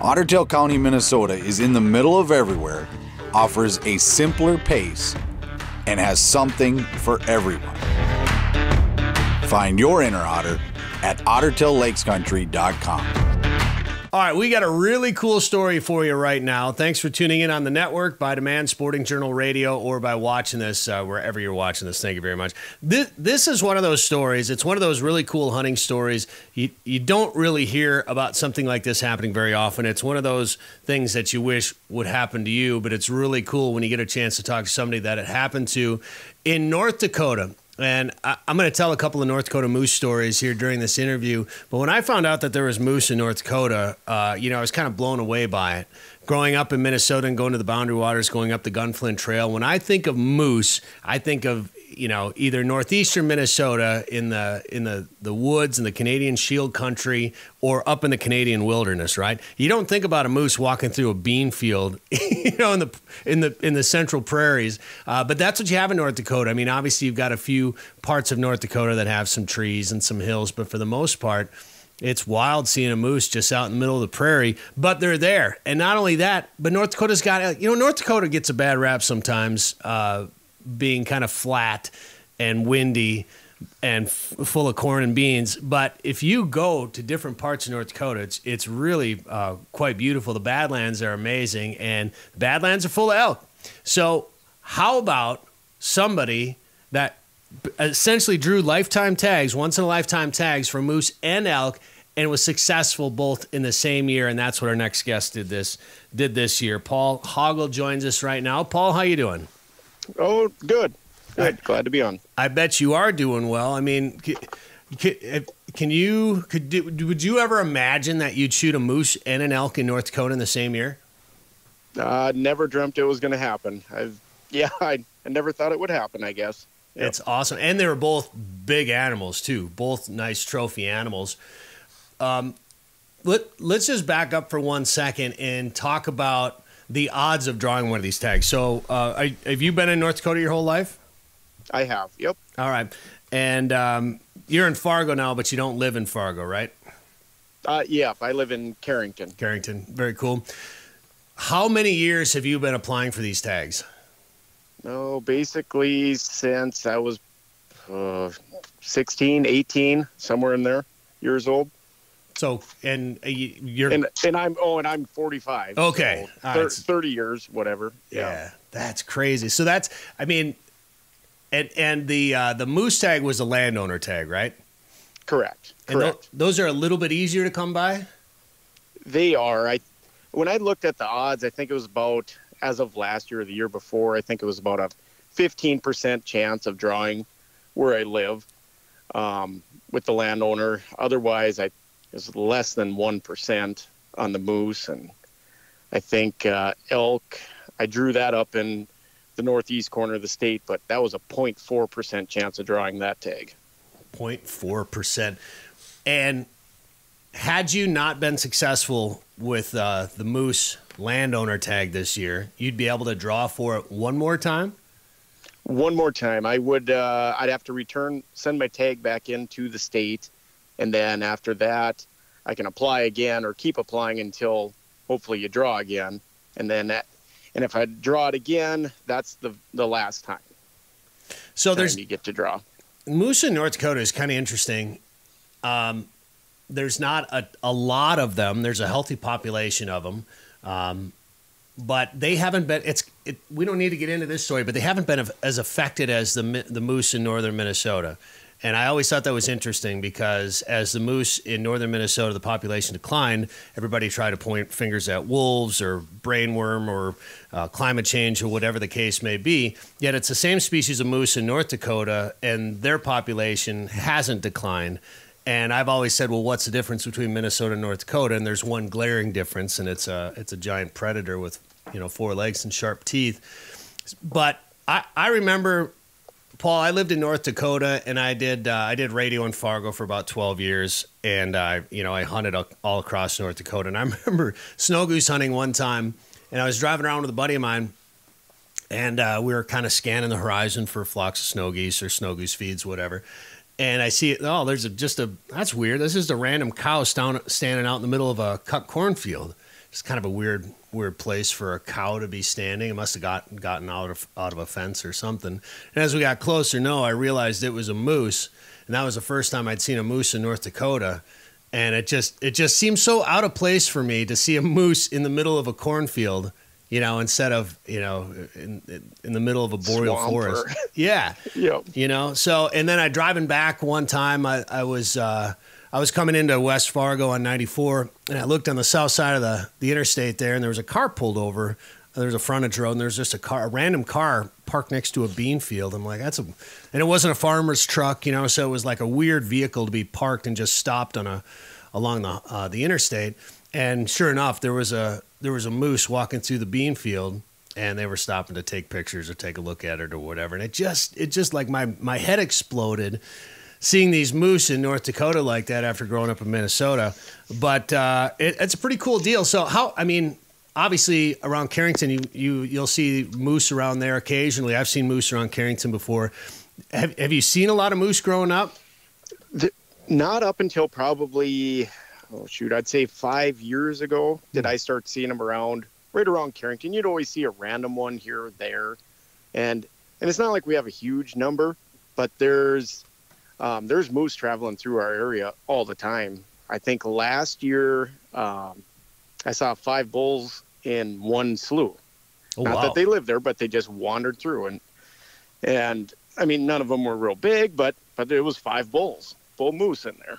G: Ottertail County, Minnesota is in the middle of everywhere, offers a simpler pace, and has something for everyone. Find your inner otter at ottertaillakescountry.com.
B: All right, we got a really cool story for you right now. Thanks for tuning in on the network by Demand Sporting Journal Radio or by watching this uh, wherever you're watching this. Thank you very much. This, this is one of those stories. It's one of those really cool hunting stories. You, you don't really hear about something like this happening very often. It's one of those things that you wish would happen to you, but it's really cool when you get a chance to talk to somebody that it happened to in North Dakota. And I, am going to tell a couple of North Dakota moose stories here during this interview. But when I found out that there was moose in North Dakota, uh, you know, I was kind of blown away by it. Growing up in Minnesota and going to the Boundary Waters, going up the Gunflint Trail, when I think of moose, I think of you know either northeastern Minnesota in the in the the woods in the Canadian Shield country or up in the Canadian wilderness, right? You don't think about a moose walking through a bean field, *laughs* you know, in the in the in the central prairies, uh, but that's what you have in North Dakota. I mean, obviously you've got a few parts of North Dakota that have some trees and some hills, but for the most part. It's wild seeing a moose just out in the middle of the prairie, but they're there. And not only that, but North Dakota's got, you know, North Dakota gets a bad rap sometimes. Uh, being kind of flat and windy and f- full of corn and beans. But if you go to different parts of North Dakota, it's it's really uh, quite beautiful. The Badlands are amazing, and the Badlands are full of elk. So, how about somebody that essentially drew lifetime tags, once in a lifetime tags for moose and elk, and was successful both in the same year? And that's what our next guest did this did this year. Paul Hagel joins us right now. Paul, how you doing?
H: Oh, good. Good. Glad to be on.
B: I bet you are doing well. I mean, can, can you could do, would you ever imagine that you'd shoot a moose and an elk in North Dakota in the same year?
H: Uh, never dreamt it was going to happen. I've, yeah, *laughs* I, I never thought it would happen. I guess.
B: Yep. It's awesome, and they were both big animals too. Both nice trophy animals. Um, let Let's just back up for one second and talk about the odds of drawing one of these tags. So, uh, have you been in North Dakota your whole life?
H: I have. Yep.
B: All right, and um, you're in Fargo now, but you don't live in Fargo, right?
H: Uh, yeah, I live in Carrington.
B: Carrington, very cool. How many years have you been applying for these tags?
H: No, basically since I was uh, 16, 18, somewhere in there, years old.
B: So, and uh, you're
H: and, and I'm oh, and I'm 45.
B: Okay,
H: so thir- right. 30 years, whatever.
B: Yeah. yeah, that's crazy. So that's, I mean, and and the uh, the moose tag was a landowner tag, right?
H: Correct.
B: And
H: Correct.
B: Th- those are a little bit easier to come by.
H: They are. I when I looked at the odds, I think it was about as of last year or the year before. I think it was about a 15% chance of drawing where I live um, with the landowner. Otherwise, I is less than one percent on the moose, and I think uh, elk. I drew that up in the northeast corner of the state, but that was a 0.4% chance of drawing that tag.
B: 0.4%. And had you not been successful with uh, the Moose landowner tag this year, you'd be able to draw for it one more time?
H: One more time. I would, uh, I'd have to return, send my tag back into the state. And then after that, I can apply again or keep applying until hopefully you draw again. And then that, and if I draw it again, that's the the last time.
B: So
H: time
B: there's
H: you get to draw.
B: Moose in North Dakota is kind of interesting. Um, there's not a, a lot of them. There's a healthy population of them, um, but they haven't been. It's it, we don't need to get into this story, but they haven't been as affected as the the moose in northern Minnesota. And I always thought that was interesting because as the moose in northern Minnesota, the population declined, everybody tried to point fingers at wolves or brainworm or uh, climate change or whatever the case may be. Yet it's the same species of moose in North Dakota, and their population hasn't declined. And I've always said, well, what's the difference between Minnesota and North Dakota? And there's one glaring difference, and it's a it's a giant predator with you know four legs and sharp teeth. But I, I remember Paul, I lived in North Dakota, and I did uh, I did radio in Fargo for about twelve years, and I you know I hunted all across North Dakota. And I *laughs* remember snow goose hunting one time, and I was driving around with a buddy of mine, and uh, we were kind of scanning the horizon for flocks of snow geese or snow goose feeds, whatever. And I see it. oh, there's a, just a that's weird. This is a random cow stand, standing out in the middle of a cut cornfield. It's kind of a weird weird place for a cow to be standing. It must have got gotten out of out of a fence or something. And as we got closer, no, I realized it was a moose, and that was the first time I'd seen a moose in North Dakota. And it just it just seemed so out of place for me to see a moose in the middle of a cornfield, you know, instead of you know in in the middle of a boreal
H: Swamp
B: forest. Yeah, *laughs*
H: Yep.
B: you know. So and then I driving back one time, I I was. Uh, I was coming into West Fargo on 94, and I looked on the south side of the, the interstate there, and there was a car pulled over. There's a frontage road, and there's just a car, a random car parked next to a bean field. I'm like, that's a, and it wasn't a farmer's truck, you know, so it was like a weird vehicle to be parked and just stopped on a, along the uh, the interstate. And sure enough, there was a there was a moose walking through the bean field, and they were stopping to take pictures or take a look at it or whatever. And it just it just like my my head exploded seeing these moose in North Dakota like that after growing up in Minnesota. But uh, it, it's a pretty cool deal. So how? I mean, obviously around Carrington, you you you'll see moose around there occasionally. I've seen moose around Carrington before. Have Have you seen a lot of moose growing up?
H: The, not up until probably oh shoot, I'd say five years ago did I start seeing them around right around Carrington. You'd always see a random one here or there, and and it's not like we have a huge number, but there's um, there's moose traveling through our area all the time. I think last year um, I saw five bulls in one slough. Oh, Not wow. that they lived there, but they just wandered through and and I mean none of them were real big, but but there was five bulls, full moose in there,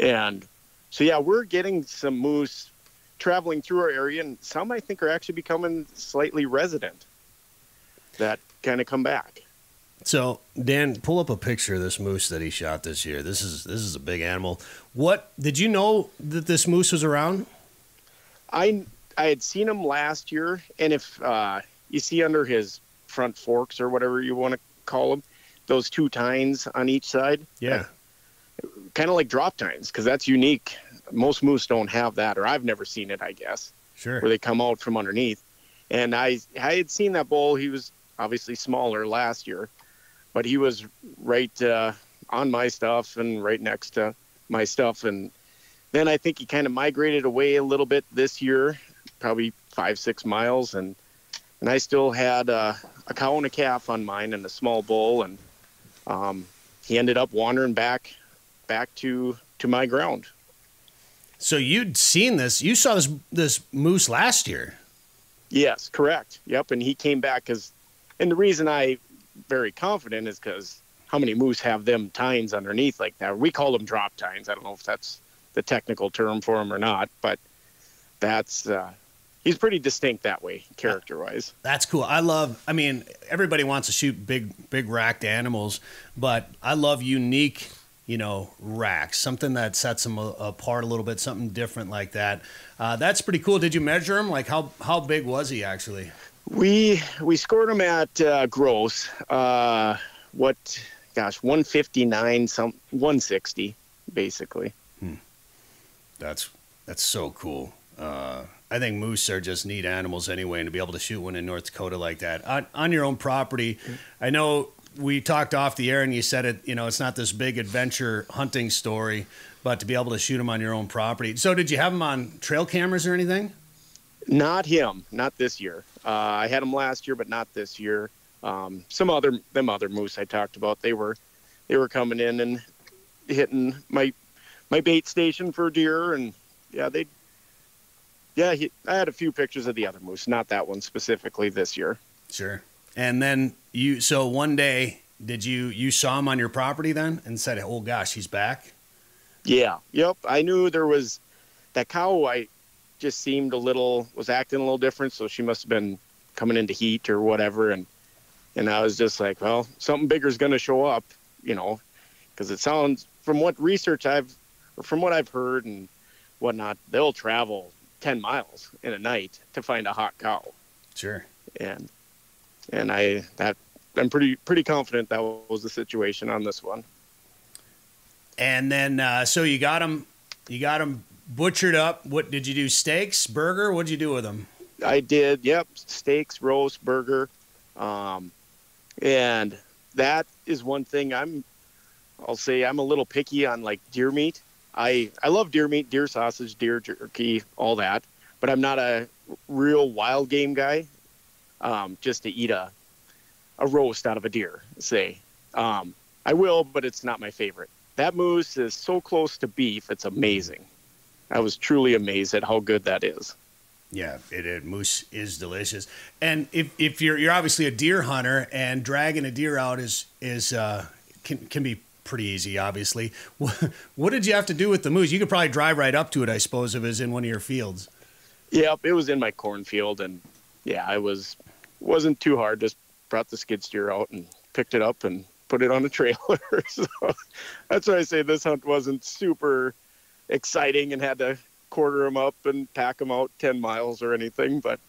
H: and so yeah, we're getting some moose traveling through our area, and some I think are actually becoming slightly resident that kind of come back.
B: So Dan, pull up a picture of this moose that he shot this year. This is this is a big animal. What did you know that this moose was around?
H: I I had seen him last year, and if uh, you see under his front forks or whatever you want to call them, those two tines on each side.
B: Yeah
H: kind of like drop tines because that's unique. Most moose don't have that, or I've never seen it. I guess.
B: Sure.
H: Where they come out from underneath, and I I had seen that bull. He was obviously smaller last year, but he was right uh, on my stuff and right next to my stuff, and then I think he kind of migrated away a little bit this year, probably five six miles, and and I still had uh, a cow and a calf on mine and a small bull, and um, he ended up wandering back back to to my ground.
B: So you'd seen this. You saw this this moose last year.
H: Yes, correct. Yep, and he came back because, and the reason I very confident is because how many moose have them tines underneath like that? We call them drop tines. I don't know if that's the technical term for them or not, but that's uh, he's pretty distinct that way, character wise.
B: That's cool. I love. I mean, everybody wants to shoot big, big racked animals, but I love unique you know, racks, something that sets them apart a little bit, something different like that. Uh, that's pretty cool. Did you measure him? Like how how big was he actually?
H: We we scored them at uh, gross. Uh, what? Gosh, 159, some 160, basically.
B: Hmm. That's that's so cool. Uh, I think moose are just neat animals anyway, and to be able to shoot one in North Dakota like that on, on your own property. I know we talked off the air and you said it, you know, it's not this big adventure hunting story, but to be able to shoot them on your own property. So did you have them on trail cameras or anything?
H: Not him, not this year. Uh, I had him last year, but not this year. Um, some other them other moose I talked about, they were they were coming in and hitting my my bait station for deer, and yeah, they yeah, he, I had a few pictures of the other moose, not that one specifically this year.
B: Sure. And then you, so one day, did you you saw him on your property then and said, "Oh gosh, he's back"?
H: Yeah. Yep. I knew there was that cow. I just seemed a little was acting a little different, so she must have been coming into heat or whatever, and and I was just like, well, something bigger is going to show up, you know, because it sounds from what research I've from what I've heard and whatnot, they'll travel ten miles in a night to find a hot cow.
B: Sure.
H: And and I that I'm pretty pretty confident that was the situation on this one.
B: And then uh, so you got them you got them butchered up. What did you do? Steaks, burger? What did you do with them?
H: I did. Yep, steaks, roast, burger, um, and that is one thing I'm. I'll say I'm a little picky on like deer meat. I I love deer meat, deer sausage, deer jerky, all that, but I'm not a real wild game guy um, just to eat a a roast out of a deer, say. Um, I will, but it's not my favorite. That moose is so close to beef; it's amazing. I was truly amazed at how good that is.
B: Yeah, it, it, moose is delicious. And if, if you're you're obviously a deer hunter and dragging a deer out is is uh, can can be pretty easy. Obviously, *laughs* what did you have to do with the moose? You could probably drive right up to it, I suppose, if it was in one of your fields.
H: Yep, it was in my cornfield, and yeah, I was wasn't too hard. Just brought the skid steer out and picked it up and put it on a trailer. *laughs* so that's why I say this hunt wasn't super exciting and had to quarter them up and pack them out 10 miles or anything, but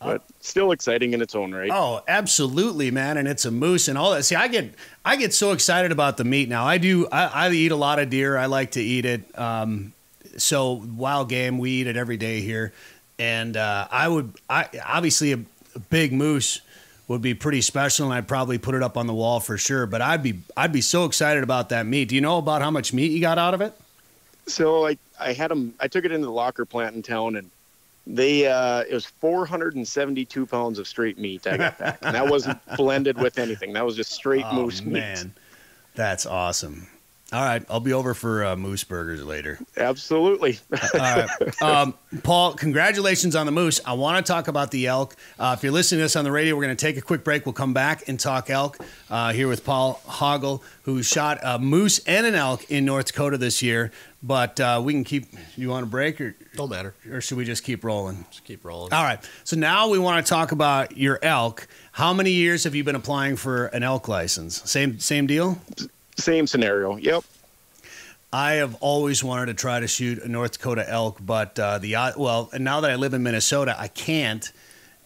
H: but still exciting in its own right.
B: Oh, absolutely, man! And it's a moose and all that. See, I get I get so excited about the meat now. I do. I, I eat a lot of deer. I like to eat it. Um, so wild game, we eat it every day here, and uh, I would. I obviously a, a big moose would be pretty special, and I'd probably put it up on the wall for sure. But I'd be I'd be so excited about that meat. Do you know about how much meat you got out of it?
H: So I I had them. I took it into the locker plant in town, and they uh, it was 472 pounds of straight meat I got back, and that wasn't *laughs* blended with anything. That was just straight oh, moose
B: man.
H: meat.
B: That's awesome. All right, I'll be over for uh, moose burgers later.
H: Absolutely.
B: All right, um, Paul. Congratulations on the moose. I want to talk about the elk. Uh, if you're listening to this on the radio, we're going to take a quick break. We'll come back and talk elk uh, here with Paul Hagel, who shot a moose and an elk in North Dakota this year. But uh, we can keep. You want a break or
C: don't matter,
B: or should we just keep rolling?
C: Just keep rolling.
B: All right. So now we want to talk about your elk. How many years have you been applying for an elk license? Same same deal.
H: Same scenario. Yep.
B: I have always wanted to try to shoot a North Dakota elk, but uh, the well, and now that I live in Minnesota, I can't.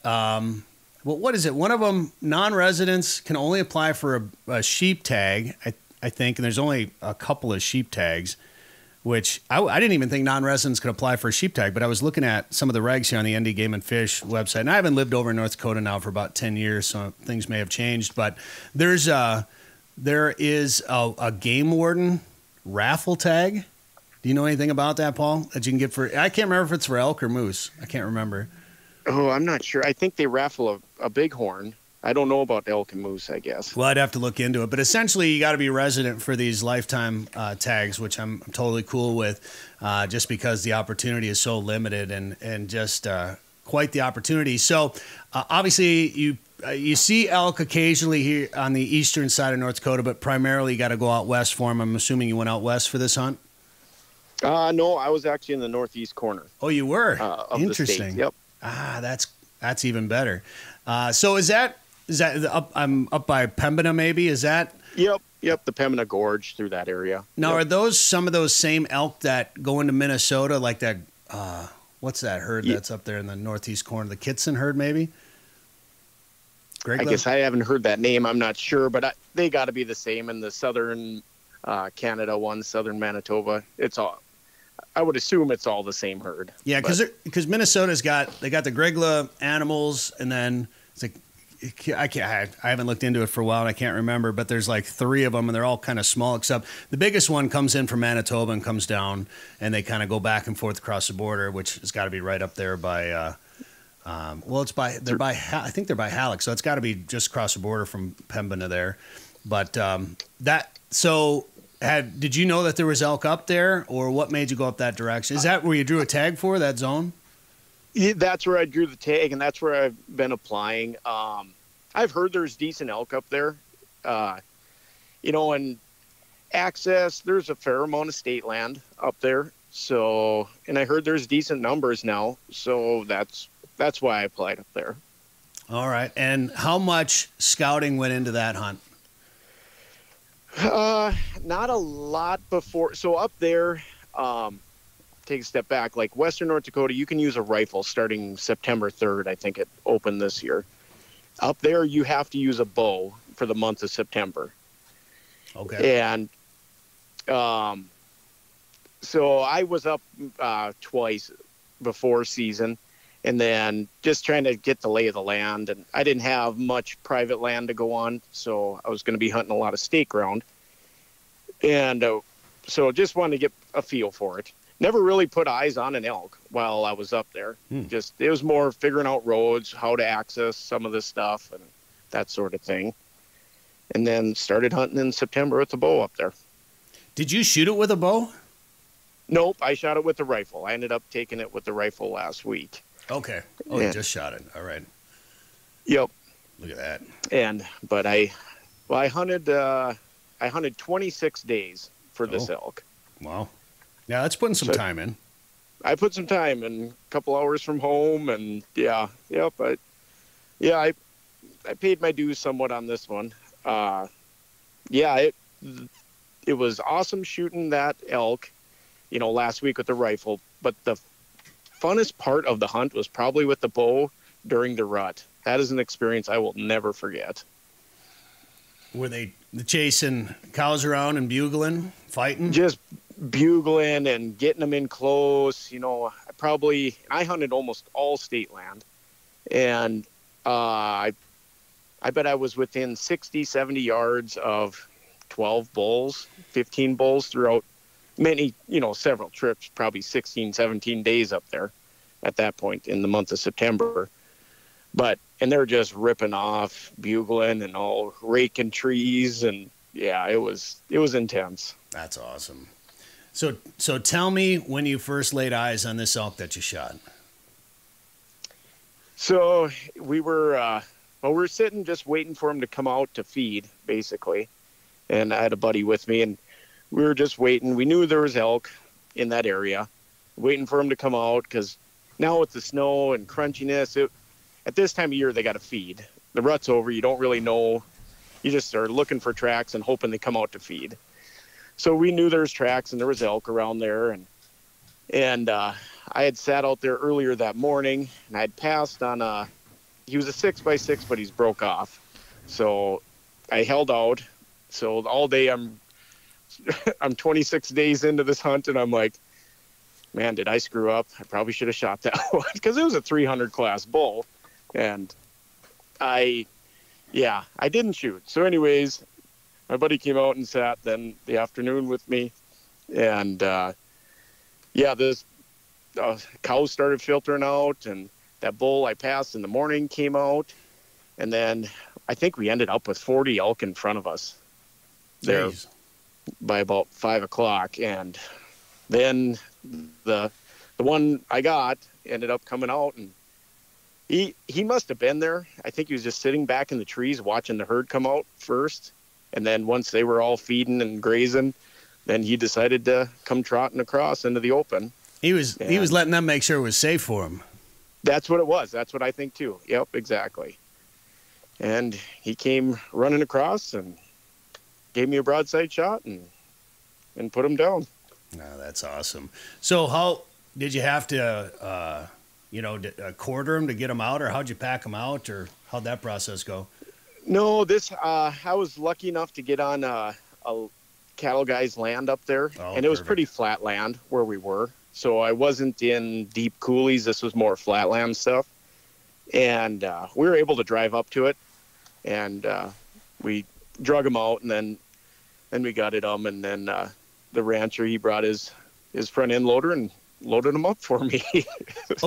B: Um, well, what is it? One of them, non-residents can only apply for a, a sheep tag, I, I, think, and there's only a couple of sheep tags, which I, I, didn't even think non-residents could apply for a sheep tag. But I was looking at some of the regs here on the ND Game and Fish website, and I haven't lived over in North Dakota now for about ten years, so things may have changed. But there's a there is a, a game warden raffle tag. Do you know anything about that, Paul? That you can get for I can't remember if it's for elk or moose. I can't remember.
H: Oh, I'm not sure. I think they raffle a, a bighorn. I don't know about elk and moose. I guess.
B: Well, I'd have to look into it, but essentially, you got to be resident for these lifetime uh, tags, which I'm totally cool with, uh, just because the opportunity is so limited and and just uh, quite the opportunity. So, uh, obviously, you uh, you see elk occasionally here on the eastern side of North Dakota, but primarily you got to go out west for them. I'm assuming you went out west for this hunt.
H: Uh, no, I was actually in the northeast corner.
B: Oh, you were. Uh, Interesting.
H: Yep.
B: Ah, that's that's even better. Uh, so is that is that up? I'm up by Pembina, maybe. Is that?
H: Yep. Yep. The Pembina Gorge through that area.
B: Now,
H: yep.
B: are those some of those same elk that go into Minnesota, like that? Uh, what's that herd that's up there in the northeast corner? The Kittson herd, maybe.
H: Greg I guess I haven't heard that name. I'm not sure, but I, they got to be the same in the southern uh, Canada one, southern Manitoba. It's all. I would assume it's all the same herd.
B: Yeah, because because Minnesota's got they got the Grygla animals, and then it's like I can't. I haven't looked into it for a while, and I can't remember. But there's like three of them, and they're all kind of small. Except the biggest one comes in from Manitoba and comes down, and they kind of go back and forth across the border, which has got to be right up there by uh, um, well, it's by they're by I think they're by Hallock, so it's got to be just across the border from Pembina there. But um, that so had did you know that there was elk up there, or what made you go up that direction? Is that where you drew a tag for that zone?
H: Yeah, that's where I drew the tag, and that's where I've been applying. Um, I've heard there's decent elk up there, uh, you know, and access. There's a fair amount of state land up there, so and I heard there's decent numbers now, so that's that's why I applied up there.
B: All right. And how much scouting went into that hunt?
H: Uh, not a lot before. So up there, um, take a step back. Like Western North Dakota, you can use a rifle starting September 3rd. I think it opened this year. Up there, you have to use a bow for the month of September.
B: Okay.
H: And um, so I was up uh, twice before season and then just trying to get the lay of the land. And I didn't have much private land to go on, so I was going to be hunting a lot of state ground. And uh, so just wanted to get a feel for it. Never really put eyes on an elk while I was up there. Hmm. Just it was more figuring out roads, how to access some of this stuff, and that sort of thing. And then started hunting in September with the bow up there.
B: Did you shoot it with a bow?
H: Nope, I shot it with the rifle. I ended up taking it with the rifle last week.
B: Okay. Oh, you just shot it. All right.
H: Yep.
B: Look at that.
H: And but I, well, I hunted. Uh, I hunted 26 days for this oh. elk.
B: Wow. Yeah, that's putting some so time in.
H: I put some time in, a couple hours from home, and yeah, yeah, But yeah, I I paid my dues somewhat on this one. Uh, yeah, it it was awesome shooting that elk, you know, last week with the rifle. But the funnest part of the hunt was probably with the bow during the rut. That is an experience I will never forget.
B: Were they chasing cows around and bugling, fighting?
H: Just bugling and getting them in close. You know, I probably I hunted almost all state land, and uh, I I bet I was within 60, 70 yards of 12 bulls, 15 bulls throughout many, you know, several trips, probably 16, 17 days up there at that point in the month of September. But, and they're just ripping off, bugling and all raking trees. And yeah, it was, it was intense.
B: That's awesome. So, so tell me when you first laid eyes on this elk that you shot.
H: So we were, uh, well, we were sitting just waiting for him to come out to feed, basically. And I had a buddy with me, and we were just waiting. We knew there was elk in that area, waiting for them to come out because now with the snow and crunchiness, it, at this time of year they got to feed. The rut's over. You don't really know. You just are looking for tracks and hoping they come out to feed. So we knew there was tracks and there was elk around there, and and uh, I had sat out there earlier that morning, and I had passed on a. He was a six by six, but he's broke off. So I held out. So all day I'm *laughs* I'm 26 days into this hunt, and I'm like, man, did I screw up? I probably should have shot that *laughs* one because it was a 300 class bull, and I, yeah, I didn't shoot. So, anyways, my buddy came out and sat then the afternoon with me, and uh, yeah, this uh, cows started filtering out, and that bull I passed in the morning came out, and then I think we ended up with 40 elk in front of us. There, Jeez. By about five o'clock, and then the the one I got ended up coming out and he he must have been there. I think he was just sitting back in the trees watching the herd come out first, and then once they were all feeding and grazing, then he decided to come trotting across into the open.
B: He was and he was letting them make sure it was safe for him.
H: That's what it was. That's what I think too. Yep, exactly. And he came running across and gave me a broadside shot and and put him down.
B: No, that's awesome. So, how did you have to, uh, you know, uh, quarter them to get them out, or how'd you pack them out, or how'd that process go?
H: No, this uh, I was lucky enough to get on a, a cattle guy's land up there, oh, and it was pretty flat land where we were. So I wasn't in deep coulees. This was more flatland stuff, and uh, we were able to drive up to it, and uh, we drug him out, and then then we gutted them, and then uh, the rancher he brought his his front end loader and loaded them up for me. *laughs*
B: okay.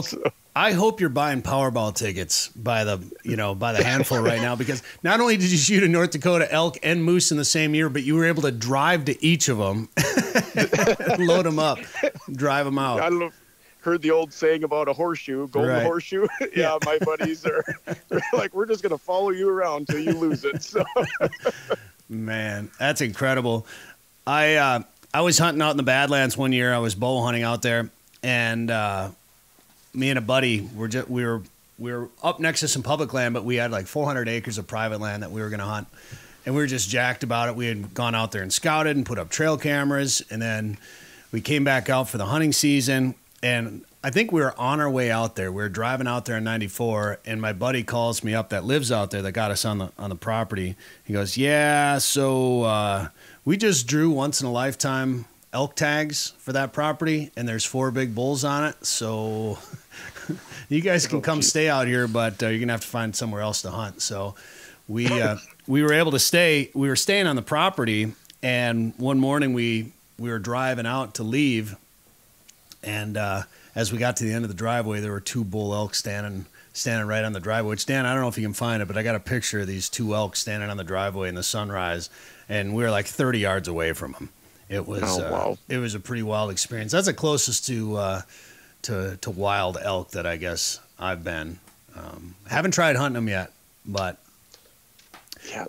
B: so. I hope you're buying Powerball tickets by the you know by the handful right now because not only did you shoot a North Dakota elk and moose in the same year, but you were able to drive to each of them, *laughs* load them up, drive them out.
H: I don't know. Heard the old saying about a horseshoe, golden right. horseshoe. *laughs* yeah, yeah, my buddies are *laughs* like, we're just gonna follow you around till you lose it. So, *laughs*
B: man, that's incredible. I uh, I was hunting out in the Badlands one year. I was bow hunting out there, and uh, me and a buddy were just we were we were up next to some public land, but we had like 400 acres of private land that we were going to hunt, and we were just jacked about it. We had gone out there and scouted and put up trail cameras, and then we came back out for the hunting season, and I think we were on our way out there. We were driving out there in '94, and my buddy calls me up that lives out there that got us on the on the property. He goes, "Yeah, so." Uh, we just drew once in a lifetime elk tags for that property, and there's four big bulls on it. So *laughs* you guys can come stay out here, but uh, you're gonna have to find somewhere else to hunt. So we uh, we were able to stay. We were staying on the property, and one morning we we were driving out to leave, and uh, as we got to the end of the driveway, there were two bull elk standing standing right on the driveway. Which Dan, I don't know if you can find it, but I got a picture of these two elk standing on the driveway in the sunrise and we were like 30 yards away from them. It was oh, uh, wow. uh, it was a pretty wild experience. That's the closest to uh, to to wild elk that I guess I've been. Um, haven't tried hunting them yet, but
H: yeah,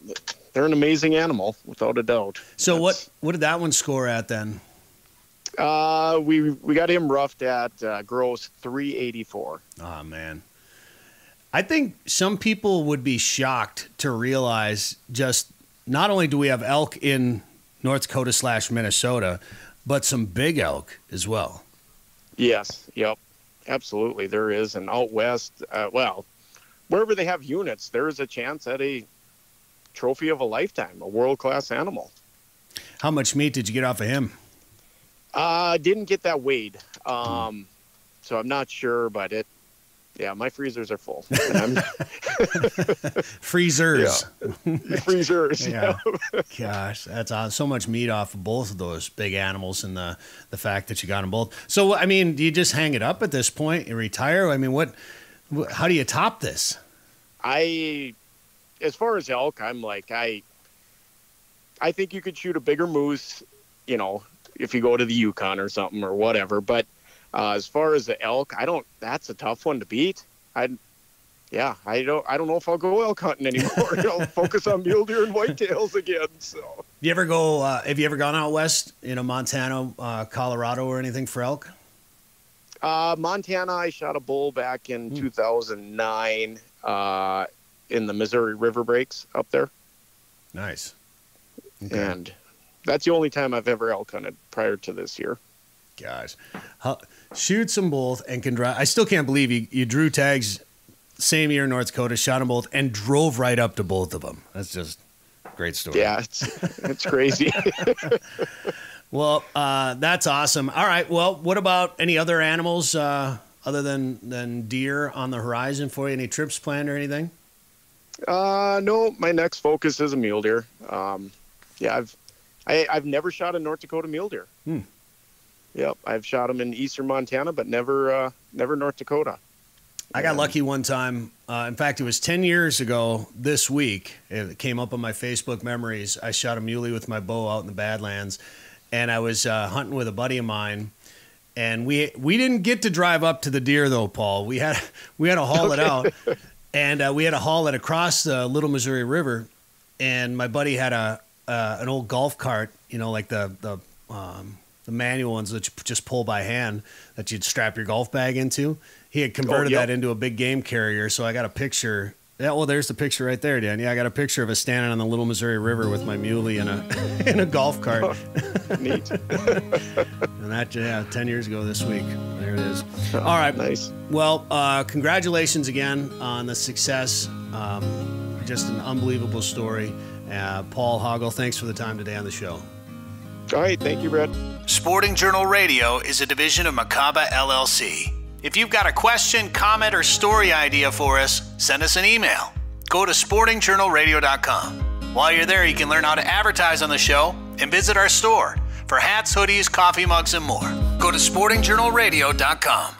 H: they're an amazing animal without a doubt.
B: So That's... what what did that one score at then?
H: Uh, we we got him roughed at uh, gross 384.
B: Oh man. I think some people would be shocked to realize just not only do we have elk in North Dakota slash Minnesota, but some big elk as well.
H: Yes. Yep. Absolutely. There is. And out west, uh, well, wherever they have units, there is a chance at a trophy of a lifetime, a world class animal.
B: How much meat did you get off of him?
H: Uh, didn't get that weighed. Um, so I'm not sure, but it yeah, my freezers are full. *laughs*
B: freezers.
H: Yeah. *laughs* freezers.
B: Yeah. Gosh, that's uh, so much meat off of both of those big animals, and the the fact that you got them both. So, I mean, do you just hang it up at this point and retire? I mean, what? How do you top this?
H: I, as far as elk, I'm like I. I think you could shoot a bigger moose you know, if you go to the Yukon or something or whatever. But uh, as far as the elk, I don't. That's a tough one to beat. I, yeah, I don't. I don't know if I'll go elk hunting anymore. *laughs* I'll focus on mule deer and whitetails again. So.
B: You ever go? Uh, have you ever gone out west, you know, Montana, uh, Colorado, or anything for elk?
H: Uh, Montana, I shot a bull back in mm. 2009 uh, in the Missouri River breaks up there.
B: Nice.
H: Okay. And that's the only time I've ever elk hunted prior to this year.
B: Guys, shoot them both and can drive. I still can't believe you, you drew tags same year in North Dakota, shot them both, and drove right up to both of them. That's just great story.
H: Yeah, it's, it's crazy. *laughs* *laughs*
B: well, uh, that's awesome. All right. Well, what about any other animals uh, other than, than deer on the horizon for you? Any trips planned or anything?
H: Uh, no, my next focus is a mule deer. Um, yeah, I've I, I've never shot a North Dakota mule deer.
B: Hmm.
H: Yep, I've shot them in eastern Montana, but never uh, never North Dakota.
B: I got lucky one time. Uh, in fact, it was 10 years ago this week. It came up on my Facebook memories. I shot a muley with my bow out in the Badlands, and I was uh, hunting with a buddy of mine. And we we didn't get to drive up to the deer though, Paul. We had *laughs* we had to haul okay. it out, *laughs* and uh, we had to haul it across the Little Missouri River. And my buddy had a uh, an old golf cart, you know, like the the um, the manual ones that you just pull by hand that you'd strap your golf bag into. He had converted oh, yep. that into a big game carrier. So I got a picture. Yeah, well, there's the picture right there, Dan. Yeah, I got a picture of us standing on the Little Missouri River with my muley in a *laughs* in a golf cart.
H: Oh, neat. *laughs*
B: and that, yeah, ten years ago this week. There it is. All right.
H: Nice.
B: Well, uh, congratulations again on the success. Um, just an unbelievable story. Uh, Paul Hagel, thanks for the time today on the show.
H: All right. Thank you, Brett.
A: Sporting Journal Radio is a division of Makaba LLC. If you've got a question, comment, or story idea for us, send us an email. Go to sportingjournalradio.com. While you're there, you can learn how to advertise on the show and visit our store for hats, hoodies, coffee mugs, and more. Go to sportingjournalradio.com.